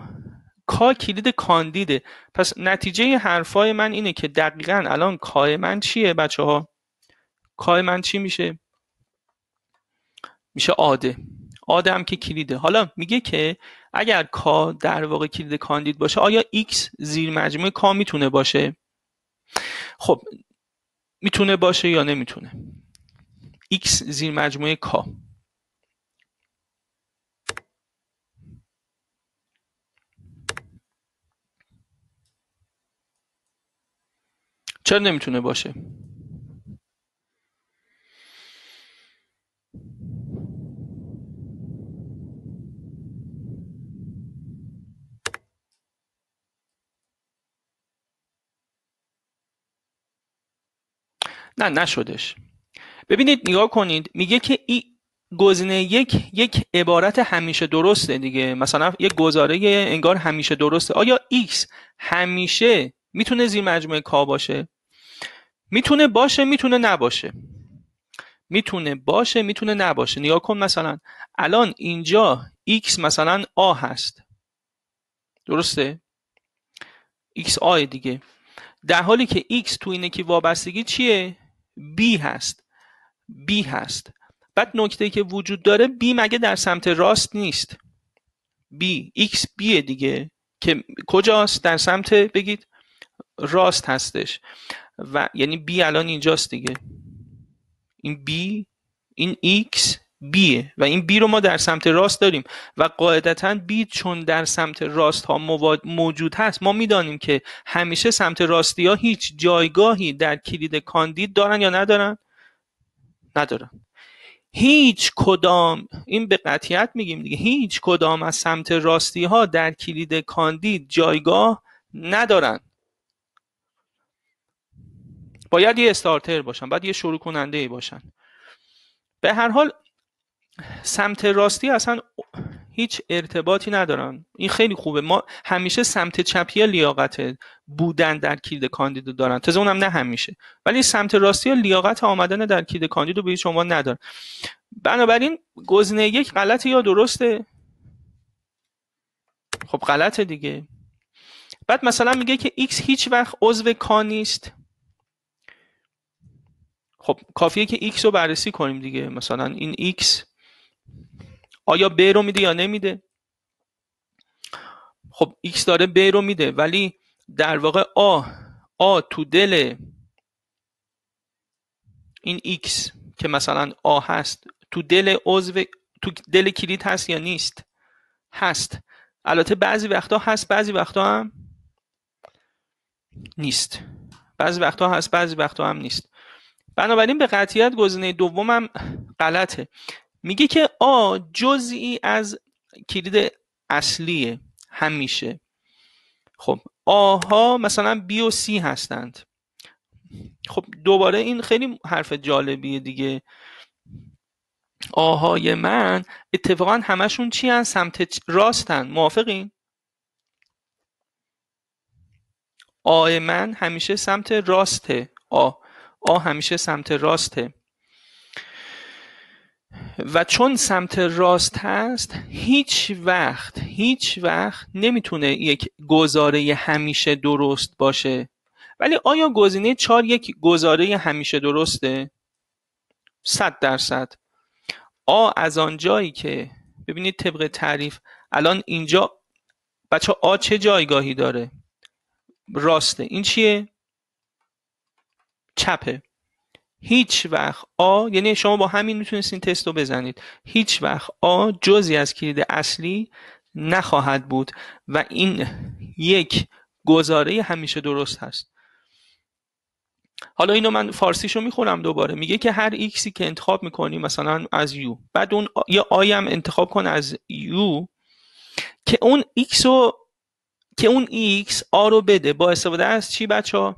کا کلید کاندیده. پس نتیجه حرفای من اینه که دقیقا الان کای من چیه بچه ها کای من چی میشه؟ میشه آده. آدم که کلیده. حالا میگه که اگر کا در واقع کلید کاندید باشه آیا x زیر مجموعه کا می‌تونه باشه؟ خب می‌تونه باشه یا نمی‌تونه؟ X زیر مجموعه کا چرا نمی‌تونه باشه؟ نه نشدش. ببینید نگاه کنید میگه که ای گزینه یک یک عبارت همیشه درسته دیگه. مثلا یک گزاره انگار همیشه درسته. آیا x همیشه می‌تونه زیر مجموعه کا باشه؟ می‌تونه باشه می‌تونه نباشه. می‌تونه باشه می‌تونه نباشه. نگاه کن مثلا. الان اینجا x مثلا a هست. درسته؟ X a دیگه. در حالی که x تو اینه که وابستگی چیه؟ B هست. B هست. بعد نکته که وجود داره b مگه در سمت راست نیست؟ B x b دیگه. که کجاست؟ در سمت بگید راست هستش. و یعنی b الان اینجاست دیگه. این b این x b و این b رو ما در سمت راست داریم و قاعدتا b چون در سمت راست ها موجود هست ما می‌دانیم که همیشه سمت راستی ها هیچ جایگاهی در کلید کاندید دارن یا ندارن؟ ندارن. هیچ کدام این به قطیت میگیم دیگه هیچ کدام از سمت راستی ها در کلید کاندید جایگاه ندارن. باید یه استارتر باشن باید یه شروع کننده باشن. به هر حال سمت راستی اصلا هیچ ارتباطی ندارن. این خیلی خوبه. ما همیشه سمت چپی لیاقت بودن در کلید کاندید دارن. تازه اونم نه همیشه. ولی سمت راستی لیاقت آمدن در کلید کاندید رو به شما ندارن. بنابراین گزینه یک غلطه یا درسته؟ خب غلطه دیگه. بعد مثلا میگه که x هیچ وقت عضو کا نیست. خب کافیه که x رو بررسی کنیم دیگه. مثلا این x آیا ب رو میده یا نمیده؟ خب x داره ب رو میده ولی در واقع آ آ تو دل این x که مثلا آ هست تو دل عضو تو دل کلید هست یا نیست؟ هست. البته بعضی وقتا هست بعضی وقتا هم نیست. بعضی وقتا هست بعضی وقتا هم نیست. بنابراین به قطعیت گزینه دومم غلطه. میگه که آ جزئی از کلید اصلیه. همیشه. خب آها مثلا بی و سی هستند. خب دوباره این خیلی حرف جالبیه دیگه. آهای من اتفاقا همشون چی هن؟ سمت راستن. موافقین؟ آ من همیشه سمت راسته. آ آ همیشه سمت راسته. و چون سمت راست هست هیچ وقت هیچ وقت نمی‌تونه یک گزاره همیشه درست باشه. ولی آیا گزینه چهار یک گزاره همیشه درسته؟ صد درصد. آ از آن جایی که ببینید طبق تعریف الان اینجا بچه آ چه جایگاهی داره؟ راسته. این چیه؟ چپه. هیچ وقت A یعنی شما با همین می‌تونید این تست رو بزنید. هیچ وقت A جزی از کلید اصلی نخواهد بود و این یک گزاره همیشه درست هست. حالا اینو من فارسیشو می‌خونم دوباره. میگه که هر X ی که انتخاب می‌کنی مثلا از U. بعد اون یا A ی هم انتخاب کن از U که اون X رو که اون X A رو بده. با استفاده از چی بچه ها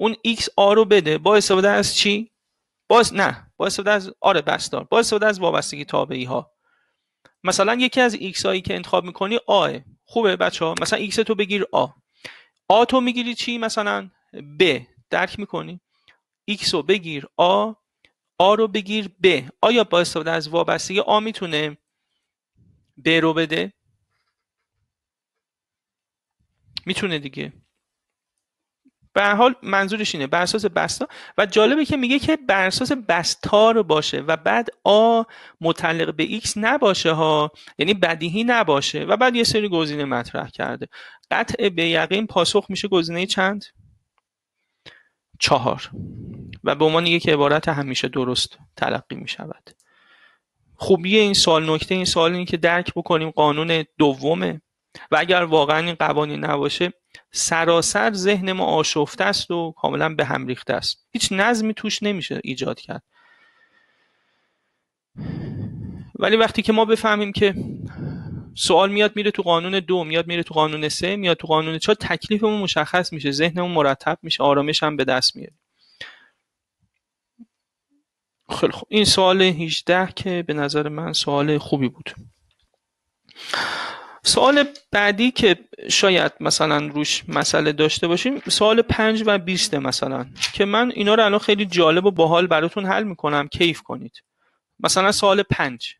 اون X A رو بده با استفاده از چی؟ باز نه با استفاده از آره بستار. با استفاده از وابستگی تابعی ها مثلا یکی از X هایی که انتخاب می‌کنی آه خوبه بچه ها مثلا X تو بگیر A A تو می‌گیری چی مثلا؟ B درک می‌کنی. X رو بگیر A A رو بگیر B آیا با استفاده از وابستگی A می‌تونه ب رو بده؟ می‌تونه دیگه. به حال منظورش اینه بر اساس بستا. و جالبه که میگه که بر اساس بستار باشه و بعد آ متعلق به x نباشه ها یعنی بدیهی نباشه. و بعد یه سری گزینه مطرح کرده. قطع به یقین پاسخ میشه گزینه چند؟ چهار. و به عنوان یک عبارت همیشه درست تلقی می شود خوبی این سال نکته این سال اینه که درک بکنیم قانون دومه. و اگر واقعا این قوانین نباشه سراسر ذهن ما آشفته است و کاملا به هم ریخته است. هیچ نظمی توش نمیشه ایجاد کرد. ولی وقتی که ما بفهمیم که سوال میاد میره تو قانون دو میاد میره تو قانون سه میاد تو قانون چهار تکلیفمون مشخص میشه ذهنمون مرتب میشه آرامش هم به دست میاد. خیلی خوب. این سوال 18 که به نظر من سوال خوبی بود. سوال بعدی که شاید مثلا روش مسئله داشته باشیم سوال پنج و بیسته مثلا که من اینا رو الان خیلی جالب و باحال براتون حل می‌کنم کیف کنید. مثلا سوال پنج.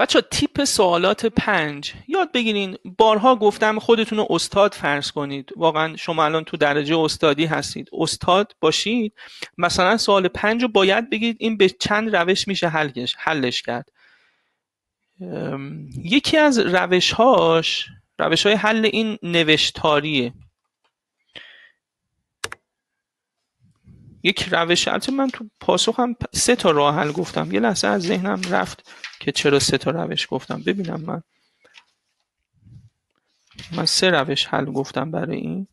بچه تیپ سوالات پنج. یاد بگیرین بارها گفتم خودتون رو استاد فرض کنید. واقعا شما الان تو درجه استادی هستید. استاد باشید. مثلا سوال پنج رو باید بگید این به چند روش میشه حلش, حلش کرد. یکی از روش هاش روش های حل این نوشتاریه. یک روش البته من تو پاسخم سه تا راه حل گفتم. یه لحظه از ذهنم رفت که چرا سه تا روش گفتم. ببینم من. من سه روش حل گفتم برای این.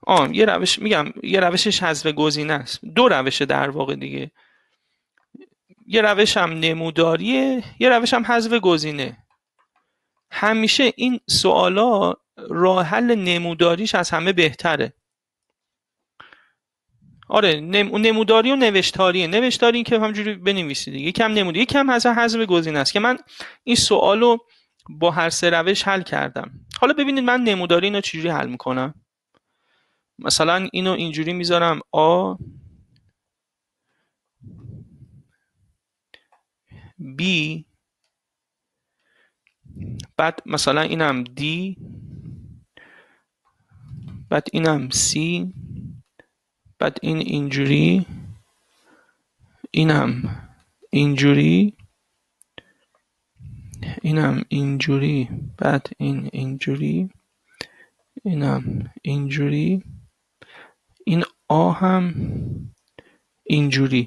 آن یه روش میگم یه روشش حذف گزینه است. دو روش در واقع دیگه. یه روش هم نموداریه یه روش هم حذف گزینه. همیشه این سوالا راه حل نموداریش از همه بهتره. آره نموداری و نوشتاریه. نوشتاری که همجوری بنویسید یکم نموداری. یکم از حذف گزینه است که من این سوالو با هر سه روش حل کردم. حالا ببینید من نموداری اینو چجوری حل می‌کنم؟ مثلا اینو اینجوری می‌ذارم. آ B بعد مثلا اینم D بعد اینم C بعد این اینجوری اینم اینجوری اینم اینجوری بعد این اینجوری اینم اینجوری این آ هم اینجوری.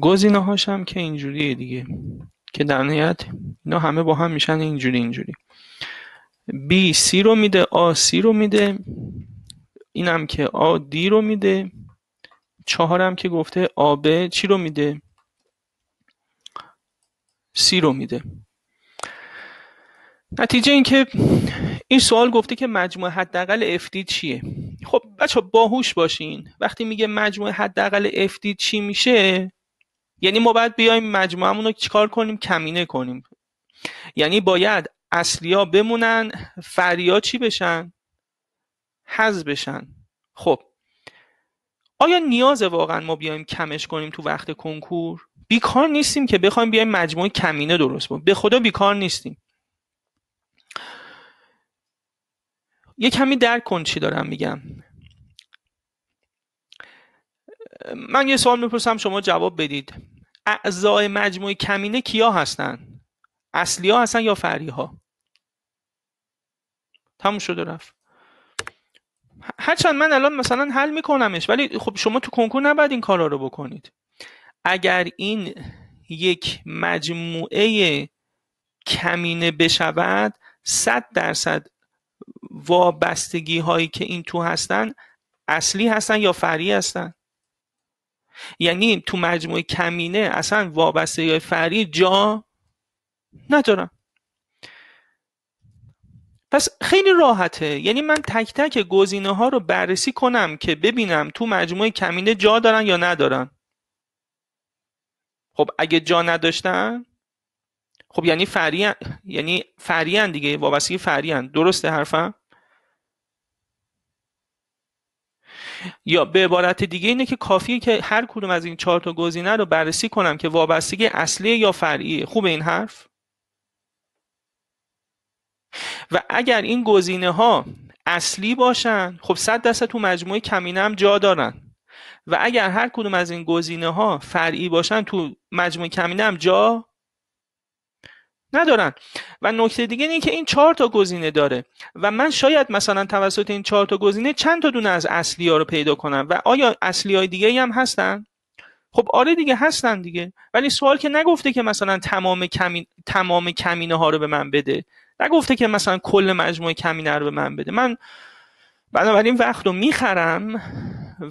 گزینه هاشم که اینجوریه دیگه که در نهایت اینا همه با هم میشن اینجوری اینجوری. B سی رو میده آ سی رو میده. اینم که آ دی رو میده چهارم که گفته آب چی رو میده؟ سی رو میده. نتیجه این که این سوال گفته که مجموع حداقل FD چیه؟ خب بچه باهوش باشین. وقتی میگه مجموع حداقل FD چی میشه؟ یعنی ما باید بیایم مجموعمون رو چیکار کنیم؟ کمینه کنیم. یعنی باید اصلیا بمونن فریا چی بشن؟ حذف بشن. خب. آیا نیاز واقعا ما بیایم کمش کنیم تو وقت کنکور؟ بیکار نیستیم که بخوایم بیایم مجموعه کمینه درست کنیم. به خدا بیکار نیستیم. یه کمی درک کن چی دارم میگم. من یه سوال می‌پرسم شما جواب بدید. اعضای مجموعه کمینه کیا هستن؟ اصلی ها هستن یا فری ها تموم شده رفت. هرچند من الان مثلا حل میکنمش ولی خب شما تو کنکور نباید این کارا رو بکنید. اگر این یک مجموعه کمینه بشود صد درصد وابستگی هایی که این تو هستن اصلی هستن یا فری هستن؟ یعنی تو مجموعه کمینه اصلا وابستگی های فری جا ندارم پس خیلی راحته. یعنی من تک تک گزینه ها رو بررسی کنم که ببینم تو مجموعه کمینه جا دارن یا ندارن. خب اگه جا نداشتن خب یعنی فریان یعنی فریان دیگه وابستگی فریان درسته حرفم؟ یا به عبارت دیگه اینه که کافیه که هر کدوم از این چهار تا گزینه رو بررسی کنم که وابستگی اصلی یا فرعیه. خوب این حرف؟ و اگر این گزینه ها اصلی باشن خب صد درصد تو مجموعه کمینه هم جا دارن. و اگر هر کدوم از این گزینه ها فرعی باشن تو مجموعه کمینه هم جا ندارن. و نکته دیگه اینه که این چهار تا گزینه داره. و من شاید مثلا توسط این چهار تا گزینه چند تا دونه از اصلی ها رو پیدا کنم و آیا اصلی های دیگه هم هستن؟ خب آره دیگه هستن دیگه. ولی سوال که نگفته که مثلا تمام تمام کمینه ها رو به من بده. نگفته که مثلا کل مجموعه کمینه رو به من بده. من بنابراین وقت رو می‌خرم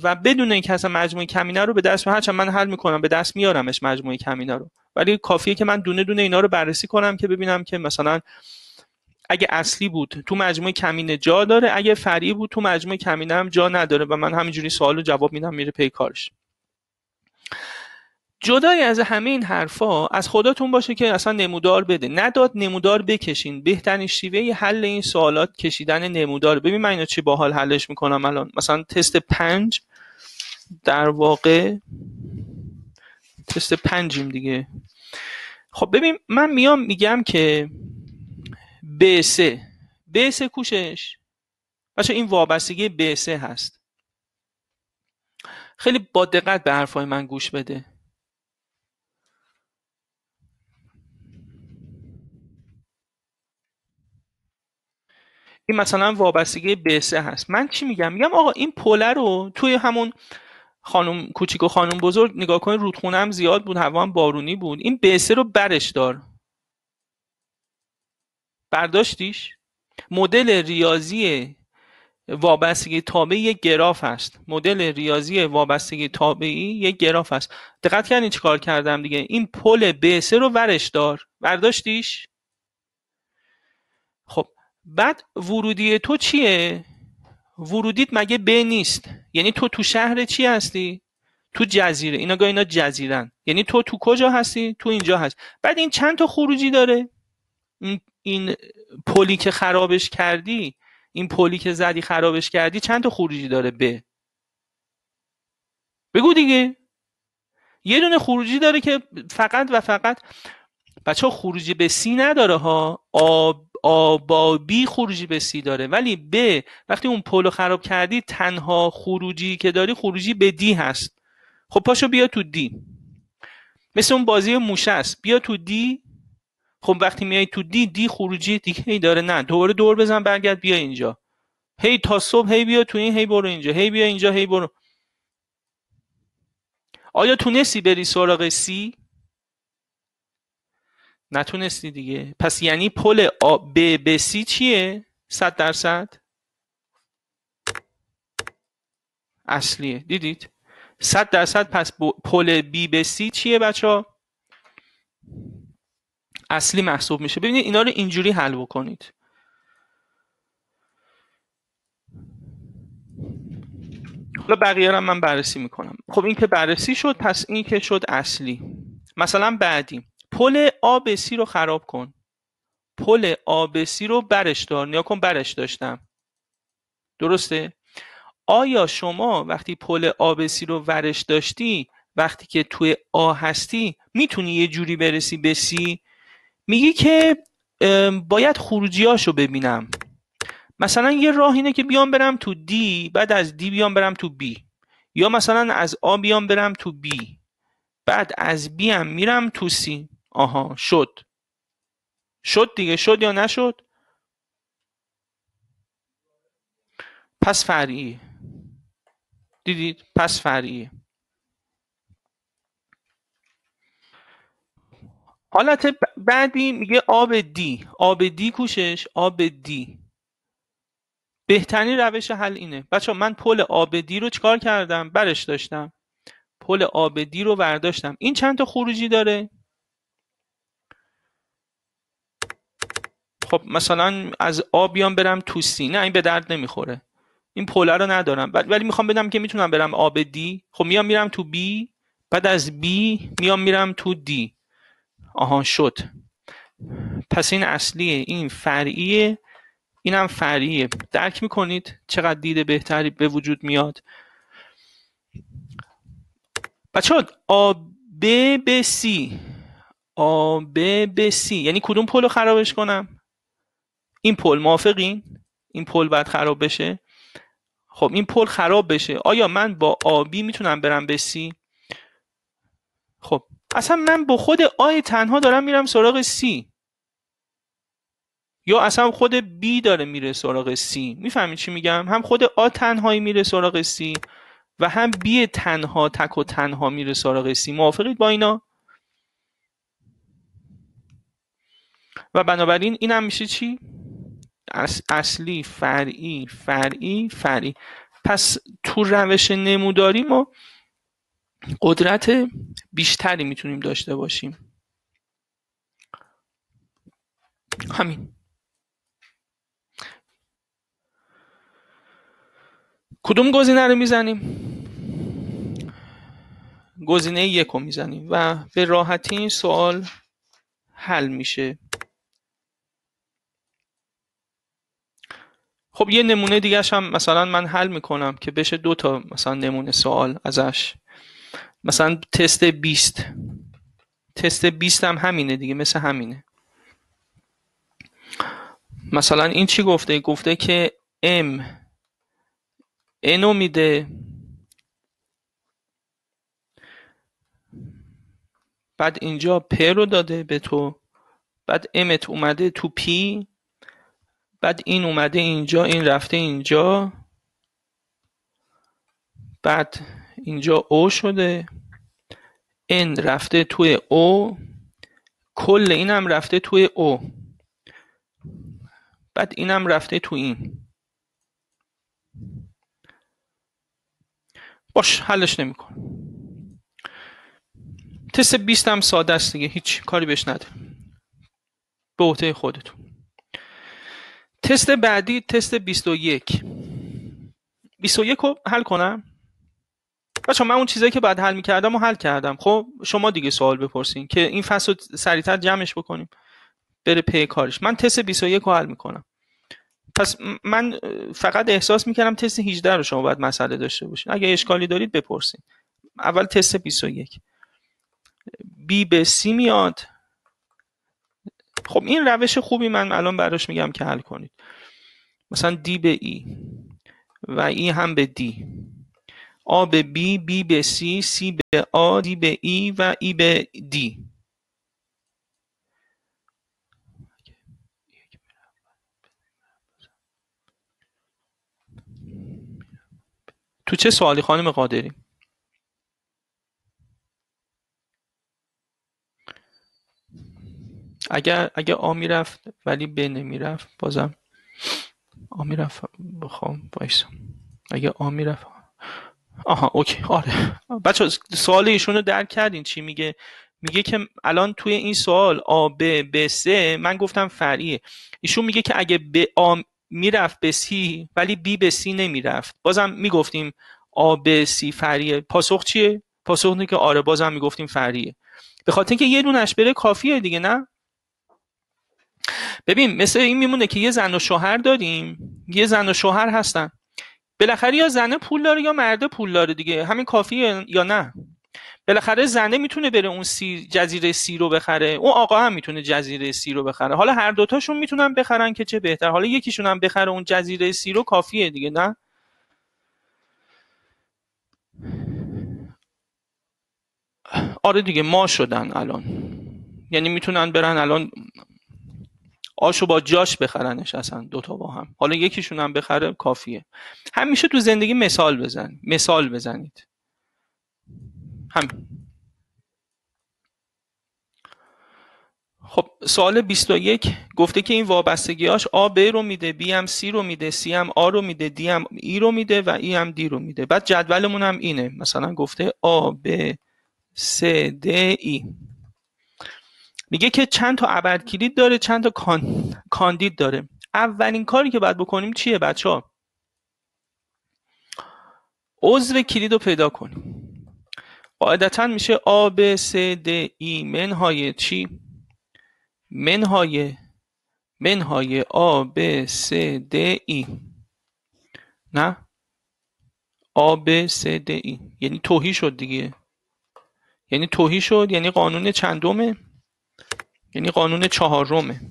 و بدون اینکه اصلا مجموعه کمینه رو به دست هرچند من حل می‌کنم به دست میارمش مجموعه کمینه رو ولی کافیه که من دونه دونه اینا رو بررسی کنم که ببینم که مثلا اگه اصلی بود تو مجموعه کمینه جا داره اگه فرعی بود تو مجموعه کمینه هم جا نداره و من همینجوری سوال رو جواب میدم میره پی کارش. جدای از همه این حرفا از خداتون باشه که اصلا نمودار بده. نداد نمودار بکشین. بهترین شیوه حل این سوالات کشیدن نمودار. ببین من اینو چی باحال حلش می‌کنم الان؟ مثلا تست پنج در واقع تست پنجیم دیگه. خب ببین من میام میگم که ب سه. ب سه کوشش. بچه این وابستگی ب سه هست. خیلی با دقت به حرفای من گوش بده. این مثلا وابستگی ب سه هست. من چی میگم؟ میگم آقا این پله رو توی همون خانم کوچیک و خانم بزرگ نگاه کنید رودخونه هم زیاد بود هوا هم بارونی بود. این ب سه رو برش دار. برداشتیش؟ مدل ریاضی وابستگی تابعی یک گراف است مدل ریاضی وابستگی تابعی یک گراف است دقت کردین چیکار کردم دیگه؟ این پل ب رو ورش دار. برداشتیش؟ بعد ورودی تو چیه؟ ورودیت مگه B نیست؟ یعنی تو تو شهر چی هستی؟ تو جزیره. اینا گاه اینا جزیرن. یعنی تو تو کجا هستی؟ تو اینجا هست. بعد این چند تا خروجی داره؟ این, این پلی که خرابش کردی این پلی که زدی خرابش کردی چند تا خروجی داره B؟ بگو دیگه. یه دونه خروجی داره که فقط و فقط بچه خروجی به C نداره ها. A بی خروجی به سی داره. ولی ب وقتی اون پلو خراب کردی تنها خروجی که داری خروجی به دی هست. خب پاشو بیا تو دی. مثل اون بازی موشه است. بیا تو دی. خب وقتی میای تو دی دی خروجی دیگه ای داره. نه دوباره دور بزن برگرد بیا اینجا. هی تا صبح هی بیا تو این هی برو اینجا. هی بیا اینجا هی برو. آیا تونستی بری سراغ سی؟ نتونستی دیگه. پس یعنی پل ب به سی چیه؟ صد درصد؟ اصلیه. دیدید؟ صد درصد پس پل بی به سی چیه بچه ها اصلی محسوب میشه. ببینید اینا رو اینجوری حل بکنید. حالا بقیه رو من بررسی می‌کنم. خب این که بررسی شد پس این که شد اصلی. مثلا بعدی. پل آب سی رو خراب کن. پل آب سی رو برش دار. نیا کن برش داشتم. درسته؟ آیا شما وقتی پل آب سی رو ورش داشتی وقتی که توی آ هستی می‌تونی یه جوری برسی به سی میگی که باید خروجیاشو ببینم. مثلا یه راه اینه که بیام برم تو دی بعد از دی بیام برم تو بی یا مثلا از آ بیام برم تو بی بعد از بی هم میرم تو سی آها شد. شد دیگه شد یا نشد؟ پس فرعی. دیدید؟ پس فرعی. حالت بعدی میگه آب دی. آب دی کوشش؟ آب دی. بهترین روش حل اینه. بچه من پل آب دی رو چکار کردم؟ برش داشتم. پل آب دی رو برداشتم. این چند تا خروجی داره؟ خب مثلا از آ بیام برم تو سی نه این به درد نمی‌خوره. این پله رو ندارم. ولی می‌خوام بدم که می‌تونم برم آب دی خب میام میرم تو بی بعد از بی میام میرم تو دی آها شد. پس این اصلیه این فرعیه. اینم فرعیه. درک می‌کنید چقدر دید بهتری به وجود میاد. بچه ها آ ب ب سی آ ب ب سی یعنی کدوم پل رو خرابش کنم؟ این پل موافقین؟ این پل باید خراب بشه؟ خب این پل خراب بشه. آیا من با آبی می‌تونم برم به سی؟ خب اصلا من با خود آی تنها دارم میرم سراغ سی. یا اصلا خود بی داره میره سراغ سی. می‌فهمید چی میگم؟ هم خود آ تنهایی میره سراغ سی و هم بی تنها تک و تنها میره سراغ سی. موافقید با اینا؟ و بنابراین این هم میشه چی؟ اصلی فرعی فرعی فرعی. پس تو روش نموداری ما قدرت بیشتری می‌تونیم داشته باشیم. همین. کدوم گزینه رو می‌زنیم؟ گزینه یک رو می‌زنیم و به راحتی این سوال حل میشه. خب یه نمونه دیگه هم مثلا من حل می‌کنم که بشه دو تا مثلا نمونه سوال ازش. مثلا تست 20 تست 20 هم همینه دیگه مثل همینه. مثلا این چی گفته؟ گفته که M. اینو میده. بعد اینجا پ رو داده به تو. بعد امت اومده تو پی بعد این اومده اینجا این رفته اینجا. بعد اینجا او شده. ان رفته توی او کل اینم رفته توی او بعد اینم رفته تو این. باش حلش نمیکن تست 20 هم ساده است دیگه هیچ کاری بهش نده. به عهده خودتون. تست بعدی تست 21 21 رو حل کنم؟ بچه من اون چیزایی که بعد حل می‌کردم و حل کردم. خب شما دیگه سوال بپرسین که این فصل رو سریعتر جمعش بکنیم. بره پی کارش. من تست 21 رو حل می‌کنم. پس من فقط احساس می‌کردم تست 18 رو شما باید مسئله داشته باشین. اگه اشکالی دارید بپرسین. اول تست 21 بی به سی میاد. خب این روش خوبی من الان براش میگم که حل کنید. مثلا دی به ای و ای هم به دی. آ به بی بی به سی سی به آ دی به ای و ای به دی. تو چه سوالی خانم قادری؟ اگر اگر آ می‌رفت ولی ب نمی‌رفت بازم آ می‌رفت. بخوام وایسا. اگه آ می‌رفت. آها اوکی. آره. بچه سوال ایشون رو درک کردین چی میگه؟ میگه که الان توی این سوال آ ب ب سه من گفتم فرعیه. ایشون میگه که اگه ب آ می‌رفت به سی ولی بی به سی نمی‌رفت. بازم می‌گفتیم A B C فریه پاسخ چیه؟ پاسخ اینه که آره بازم می‌گفتیم فریه به خاطر اینکه یه دونش بره کافیه دیگه نه؟ ببین مثل این میمونه که یه زن و شوهر داریم یه زن و شوهر هستن. بالاخره یا زنه پول داره یا مرده پول داره دیگه. همین کافیه یا نه؟ بالاخره زنه می‌تونه بره اون C جزیره C رو بخره. اون آقا هم می‌تونه جزیره C رو بخره. حالا هر دوتاشون می‌تونن بخرن که چه بهتر. حالا یکیشون هم بخره اون جزیره C رو کافیه دیگه نه؟ آره دیگه ما شدن الان. یعنی می‌تونن برن الان آشو با جاش بخرنش اصلا دوتا با هم. حالا یکیشون هم بخره کافیه. همیشه تو زندگی مثال بزن مثال بزنید. هم. خب سوال 21 گفته که این وابستگیاش آ ب رو میده بی هم سی رو میده سی هم آ رو میده دی هم ای رو میده و ای هم دی رو میده. بعد جدولمون هم اینه. مثلا گفته آ ب س د ای. میگه که چند تا ابد کلید داره چند تا کاندید داره. اولین کاری که باید بکنیم چیه بچه ها عضو کلید رو پیدا کنیم. قاعدتا میشه A B C D E منهای چی؟ منهای منهای A B C D E. نه؟ A B C D E. یعنی توهی شد دیگه. یعنی توهی شد یعنی قانون چندمه؟ یعنی قانون چهارمه.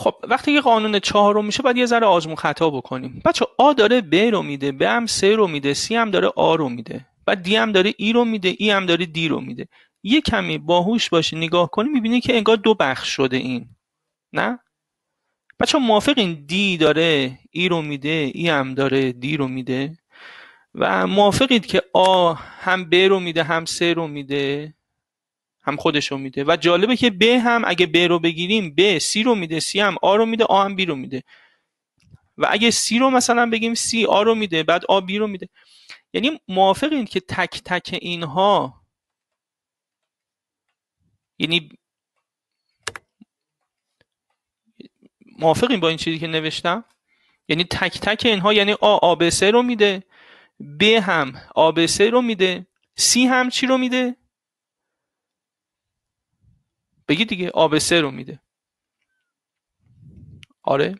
خب وقتی که قانون چهارم میشه باید یه ذره آزمون خطا بکنیم. بچه آ داره ب رو میده ب هم سه رو میده سی هم داره آ رو میده. بعد دی هم داره ای رو میده ای هم داره دی رو میده. یه کمی باهوش باشه نگاه کنی می‌بینی که انگار دو بخش شده این. نه؟ بچه موافق این دی داره ای رو میده ای هم داره دی رو میده؟ و موافقید که آ هم ب رو میده هم سه رو میده؟ هم خودش رو میده. و جالبه که ب هم اگه ب رو بگیریم ب سی رو میده سی هم آ رو میده آ هم بی رو میده. و اگه سی رو مثلا بگیم سی آ رو میده بعد آ بی رو میده. یعنی موافق این که تک تک اینها یعنی موافقین با این چیزی که نوشتم؟ یعنی تک تک اینها یعنی آ آبسه رو میده. ب هم آبسه رو میده. سی هم چی رو میده؟ بگی دیگه آبسه رو میده. آره.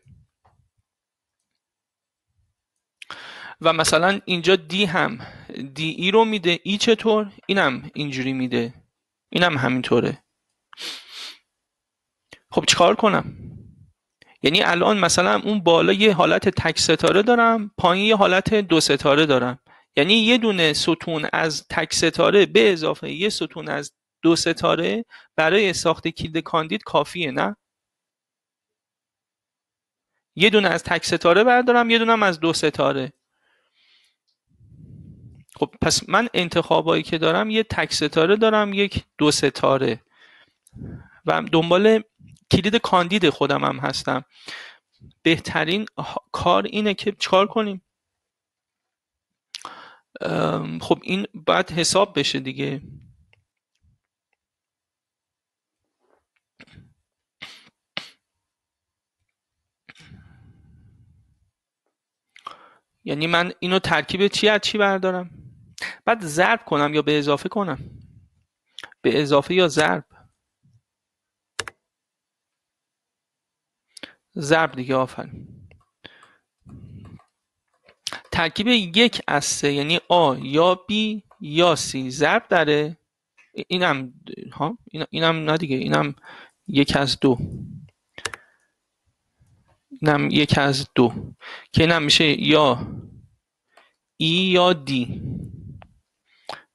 و مثلا اینجا دی هم. دی ای رو میده. ای چطور؟ اینم اینجوری میده. اینم همینطوره. خب چیکار کنم؟ یعنی الان مثلا اون بالا یه حالت تک ستاره دارم پایین یه حالت دو ستاره دارم. یعنی یه دونه ستون از تک ستاره به اضافه یه ستون از دو ستاره. برای ساخت کلید کاندید کافیه نه؟ یه دونه از تک ستاره بردارم یه دونه از دو ستاره. خب پس من انتخابایی که دارم یه تک ستاره دارم یک دو ستاره. و دنبال کلید کاندید خودم هم هستم. بهترین کار اینه که چکار کنیم؟ خب این باید حساب بشه دیگه. یعنی من اینو ترکیب چی از چی بردارم؟ بعد ضرب کنم یا به اضافه کنم؟ به اضافه یا ضرب؟ ضرب دیگه آفرین. ترکیب یک از سه یعنی آ یا بی یا سی. ضرب داره اینم ها؟ اینم نه دیگه اینم یک از دو. اینم یک از دو. که اینم میشه یا ای یا دی.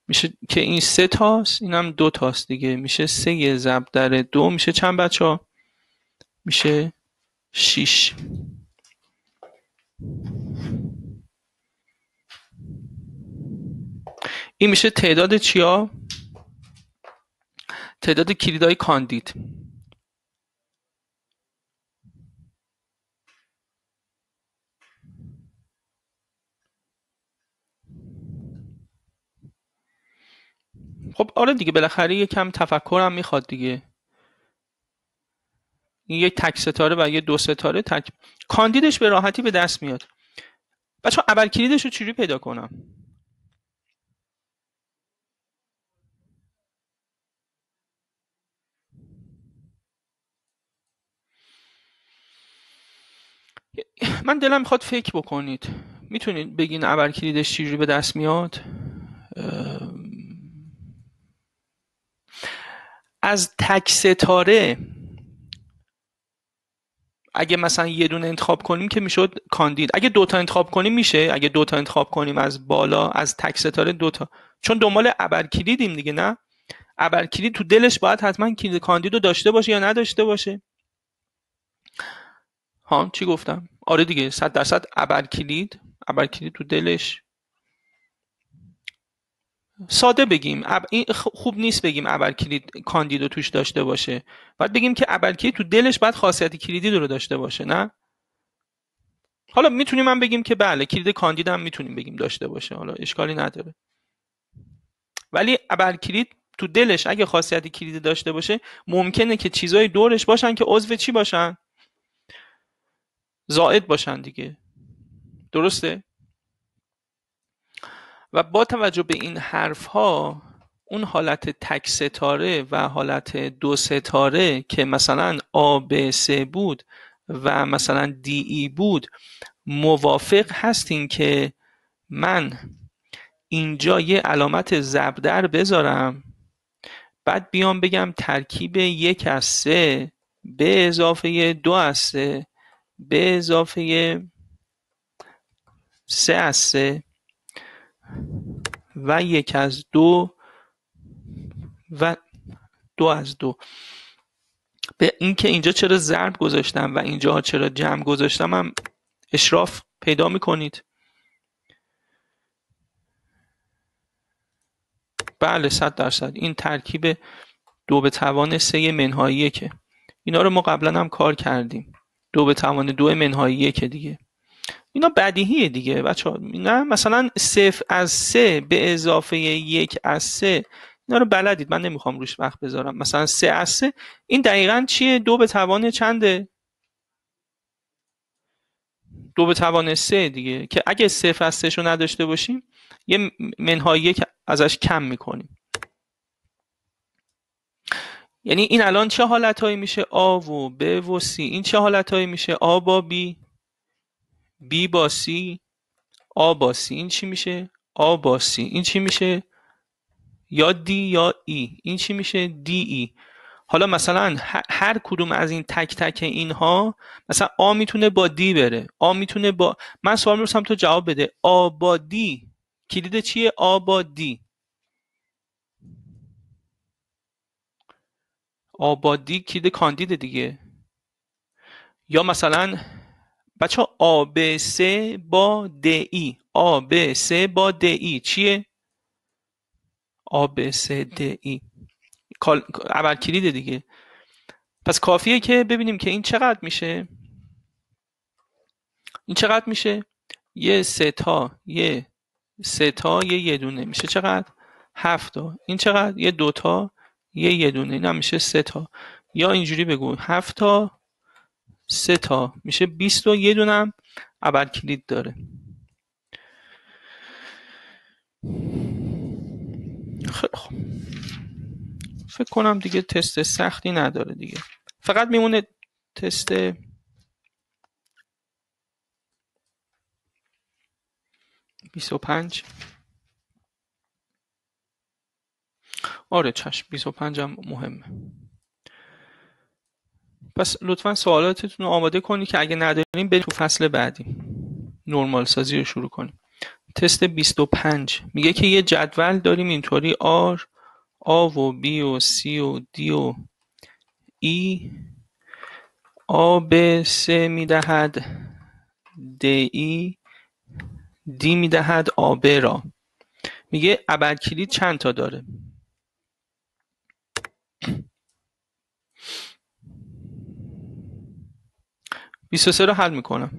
میشه که این سه تاست اینم دو تاست دیگه. میشه سه ضرب در دو میشه چند بچه ها میشه شیش. این میشه تعداد چیا؟ تعداد کلیدهای کاندید. خب آره دیگه بالاخره یه کم تفکرم می‌خواد دیگه. یک تک ستاره و یه دو ستاره تک. کاندیدش به راحتی به دست میاد. بچه اول کلیدش رو چجوری پیدا کنم؟ من دلم می‌خواد فکر بکنید. می‌تونید بگین ابر کلیدش چجوری به دست میاد؟ از تک ستاره اگه مثلا یه دونه انتخاب کنیم که می‌شد کاندید. اگه دوتا انتخاب کنیم میشه. اگه دوتا انتخاب کنیم از بالا از تک ستاره دوتا چون دنبال ابرکلیدیم دیگه نه؟ ابرکلید تو دلش باید حتما کلید کاندید رو داشته باشه یا نداشته باشه. ها چی گفتم؟ آره دیگه صد درصد ابرکلید. ابرکلید تو دلش. ساده بگیم. این خوب نیست بگیم ابر کلید کاندیدو توش داشته باشه. باید بگیم که ابر کلید تو دلش باید خاصیت کلیدی رو داشته باشه نه؟ حالا می‌تونیم هم بگیم که بله کلید کاندید هم می‌تونیم بگیم داشته باشه. حالا اشکالی نداره. ولی ابر کلید تو دلش اگه خاصیت کلیدی داشته باشه ممکنه که چیزای دورش باشن که عضو چی باشن؟ زائد باشن دیگه. درسته؟ و با توجه به این حرف ها اون حالت تک ستاره و حالت دو ستاره که مثلا آ ب س بود و مثلا دی ای بود موافق هستین که من اینجا یه علامت زبدر بذارم بعد بیام بگم ترکیب یک از سه به اضافه دو از سه به اضافه سه از سه. و یک از دو و دو از دو. به اینکه اینجا چرا ضرب گذاشتم و اینجا چرا جمع گذاشتم هم اشراف پیدا می‌کنید. بله صد درصد. این ترکیب دو به توان سه منهاییه که اینا رو ما قبلا هم کار کردیم. دو به توان دو منهاییه که دیگه. اینا بدیهیه دیگه بچه ها نه مثلا صفر از سه به اضافه یک از سه اینا رو بلدید. من نمی‌خوام روش وقت بذارم. مثلا سه از سه این دقیقا چیه؟ دو به توان چنده؟ دو به توان سه دیگه. که اگه صفر از سه رو نداشته باشیم یه منهاییه که ازش کم می‌کنیم. یعنی این الان چه حالتهایی میشه؟ آ و ب و سی. این چه حالتهایی میشه؟ آ با بی. بی با سی آ با سی این چی میشه؟ آ با سی. این چی میشه؟ یا دی یا ای. این چی میشه؟ دی ای. حالا مثلا هر کدوم از این تک تک اینها مثلا آ می‌تونه با دی بره. آ می‌تونه با من سوال می‌رسم تو جواب بده. آ با دی. کلید چیه؟ آ با دی. آ با دی کلید کاندید دیگه. یا مثلا بچه ب س با د ای. آ ب س با ای. چیه؟ ای. اول کلید دیگه. پس کافیه که ببینیم که این چقدر میشه؟ این چقدر میشه؟ یه سه تا یه سه تا یه یه دونه. میشه چقدر؟ هفت این چقدر؟ یه دو تا یه یه دونه. این میشه سه تا. یا اینجوری بگو. هفت تا سه تا. میشه 20 و یه دونم ابر کلید داره. خیلی خوب. فکر کنم دیگه تست سختی نداره دیگه. فقط میمونه تست بیست و پنج. آره چشم بیست و پنج هم مهمه. پس لطفا سوالاتتون رو آماده کنید که اگه نداریم بریم تو فصل بعدی. نرمال سازی رو شروع کنیم. تست 25 میگه که یه جدول داریم اینطوری آر آ و بی و سی و دی و ای. آ به سه می‌دهد د ای. دی می‌دهد آب را. میگه ابرکلید چند تا داره؟ 23 رو حل می‌کنم.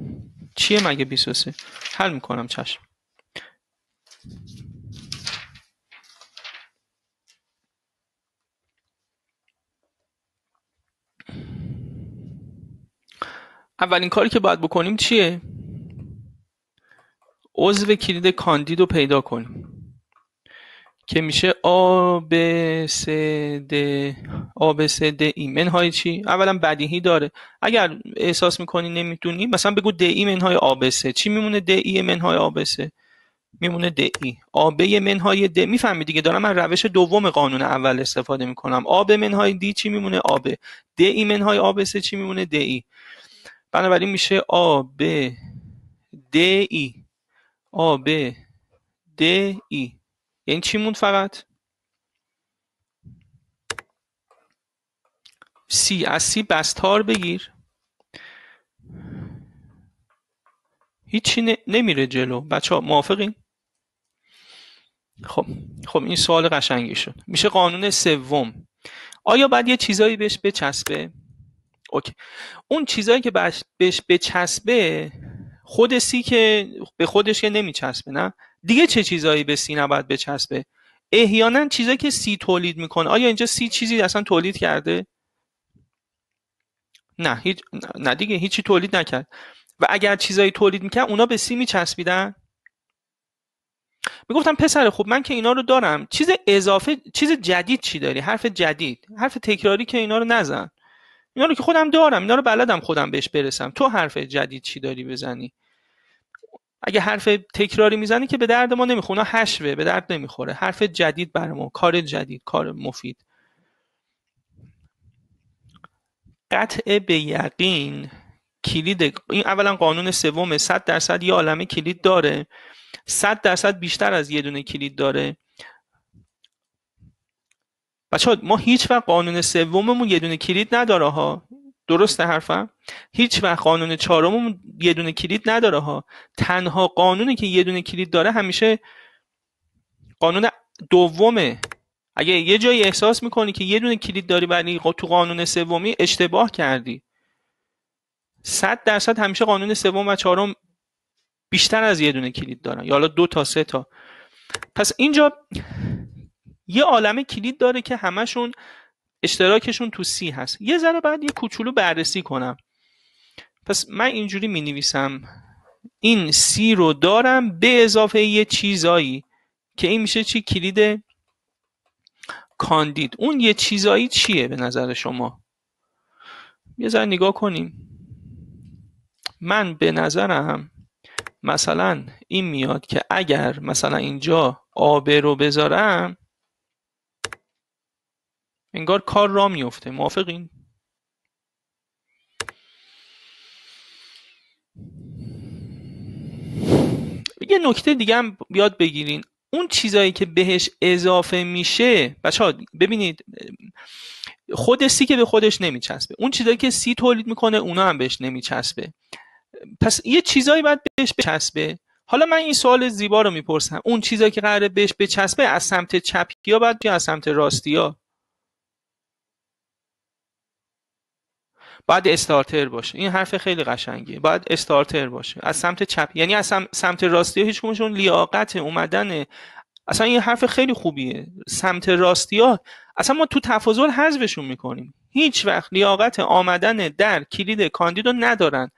چیه مگه 23 حل می‌کنم چشم. اولین کاری که باید بکنیم چیه؟ عضو کلید کاندید رو پیدا کنیم. که میشه آ ب س د آ ب س د ای منهای چی؟ اولا بدیهی داره. اگر احساس می‌کنی نمی‌دونی مثلا بگو د ای منهای آ ب س چی میمونه د ای منهای آ ب س میمونه د ای آب منهای د می‌فهمی دیگه دارم من روش دوم قانون اول استفاده می‌کنم. آب منهای دی چی میمونه؟ آب د ای منهای آب س چی میمونه؟ د ای بنابراین میشه آب د ای آب د ای یعنی چی موند فقط؟ سی از سی بستار بگیر. هیچی نمیره جلو. بچه ها موافقین؟ خب خب این سوال قشنگی شد. میشه قانون سوم. آیا باید یه چیزایی بهش بچسبه؟ اوکی. اون چیزایی که بهش بچسبه خود سی که به خودش که نمیچسبه نه؟ دیگه چه چیزایی به سی نباید بچسبه؟ احیانا چیزایی که سی تولید می‌کنه. آیا اینجا سی چیزی اصلا تولید کرده؟ نه هیچ نه دیگه هیچی تولید نکرد. و اگر چیزایی تولید می‌کرد اونا به سی میچسبیدن؟ می‌گفتم پسر خوب من که اینا رو دارم. چیز اضافه چیز جدید چی داری؟ حرف جدید حرف تکراری که اینا رو نزن. اینا رو که خودم دارم اینا رو بلدم خودم بهش برسم. تو حرف جدید چی داری بزنی؟ اگه حرف تکراری می‌زنی که به درد ما نمی‌خونه حشوه به درد نمی‌خوره. حرف جدید برای ما کار جدید کار مفید. قطع به یقین کلید این اولا قانون سوم 100 درصد یه عالمه کلید داره. 100 درصد بیشتر از یه دونه کلید داره. بچه ما هیچ وقت قانون سوممون یه دونه کلید نداره ها. درسته حرفم؟ هیچ وقت قانون چهارممون یه دونه کلید نداره ها. تنها قانونی که یه دونه کلید داره همیشه قانون دومه. اگه یه جایی احساس می‌کنی که یه دونه کلید داری ولی تو قانون سومی اشتباه کردی. صد درصد همیشه قانون سوم و چهارم بیشتر از یه دونه کلید دارن. یا حالا دو تا سه تا. پس اینجا یه عالمه کلید داره که همشون اشتراکشون تو سی هست. یه ذره بعد یه کوچولو بررسی کنم. پس من اینجوری می نویسم این سی رو دارم به اضافه یه چیزایی که این میشه چی؟ کلید کاندید. اون یه چیزایی چیه به نظر شما؟ یه ذره نگاه کنیم. من به نظرم مثلا این میاد که اگر مثلا اینجا آب رو بذارم انگار کار را میفته موافقین؟ یه نکته دیگه هم بیاد بگیرین. اون چیزایی که بهش اضافه میشه بچه ها ببینید خود سی که به خودش نمیچسبه. اون چیزایی که سی تولید می‌کنه اونا هم بهش نمیچسبه. پس یه چیزایی باید بهش بچسبه. حالا من این سوال زیبا رو می‌پرسم. اون چیزایی که قراره بهش بچسبه از سمت چپی یا باید یا از سمت راستی ها باید استارتر باشه. این حرف خیلی قشنگیه. باید استارتر باشه. از سمت چپ. یعنی از سمت راستی هیچ لیاقت اومدن. اصلا این حرف خیلی خوبیه. سمت راستی ها اصلا ما تو تفاضل حذفشون می‌کنیم. هیچ وقت لیاقت آمدن در کلید کاندید رو ندارن.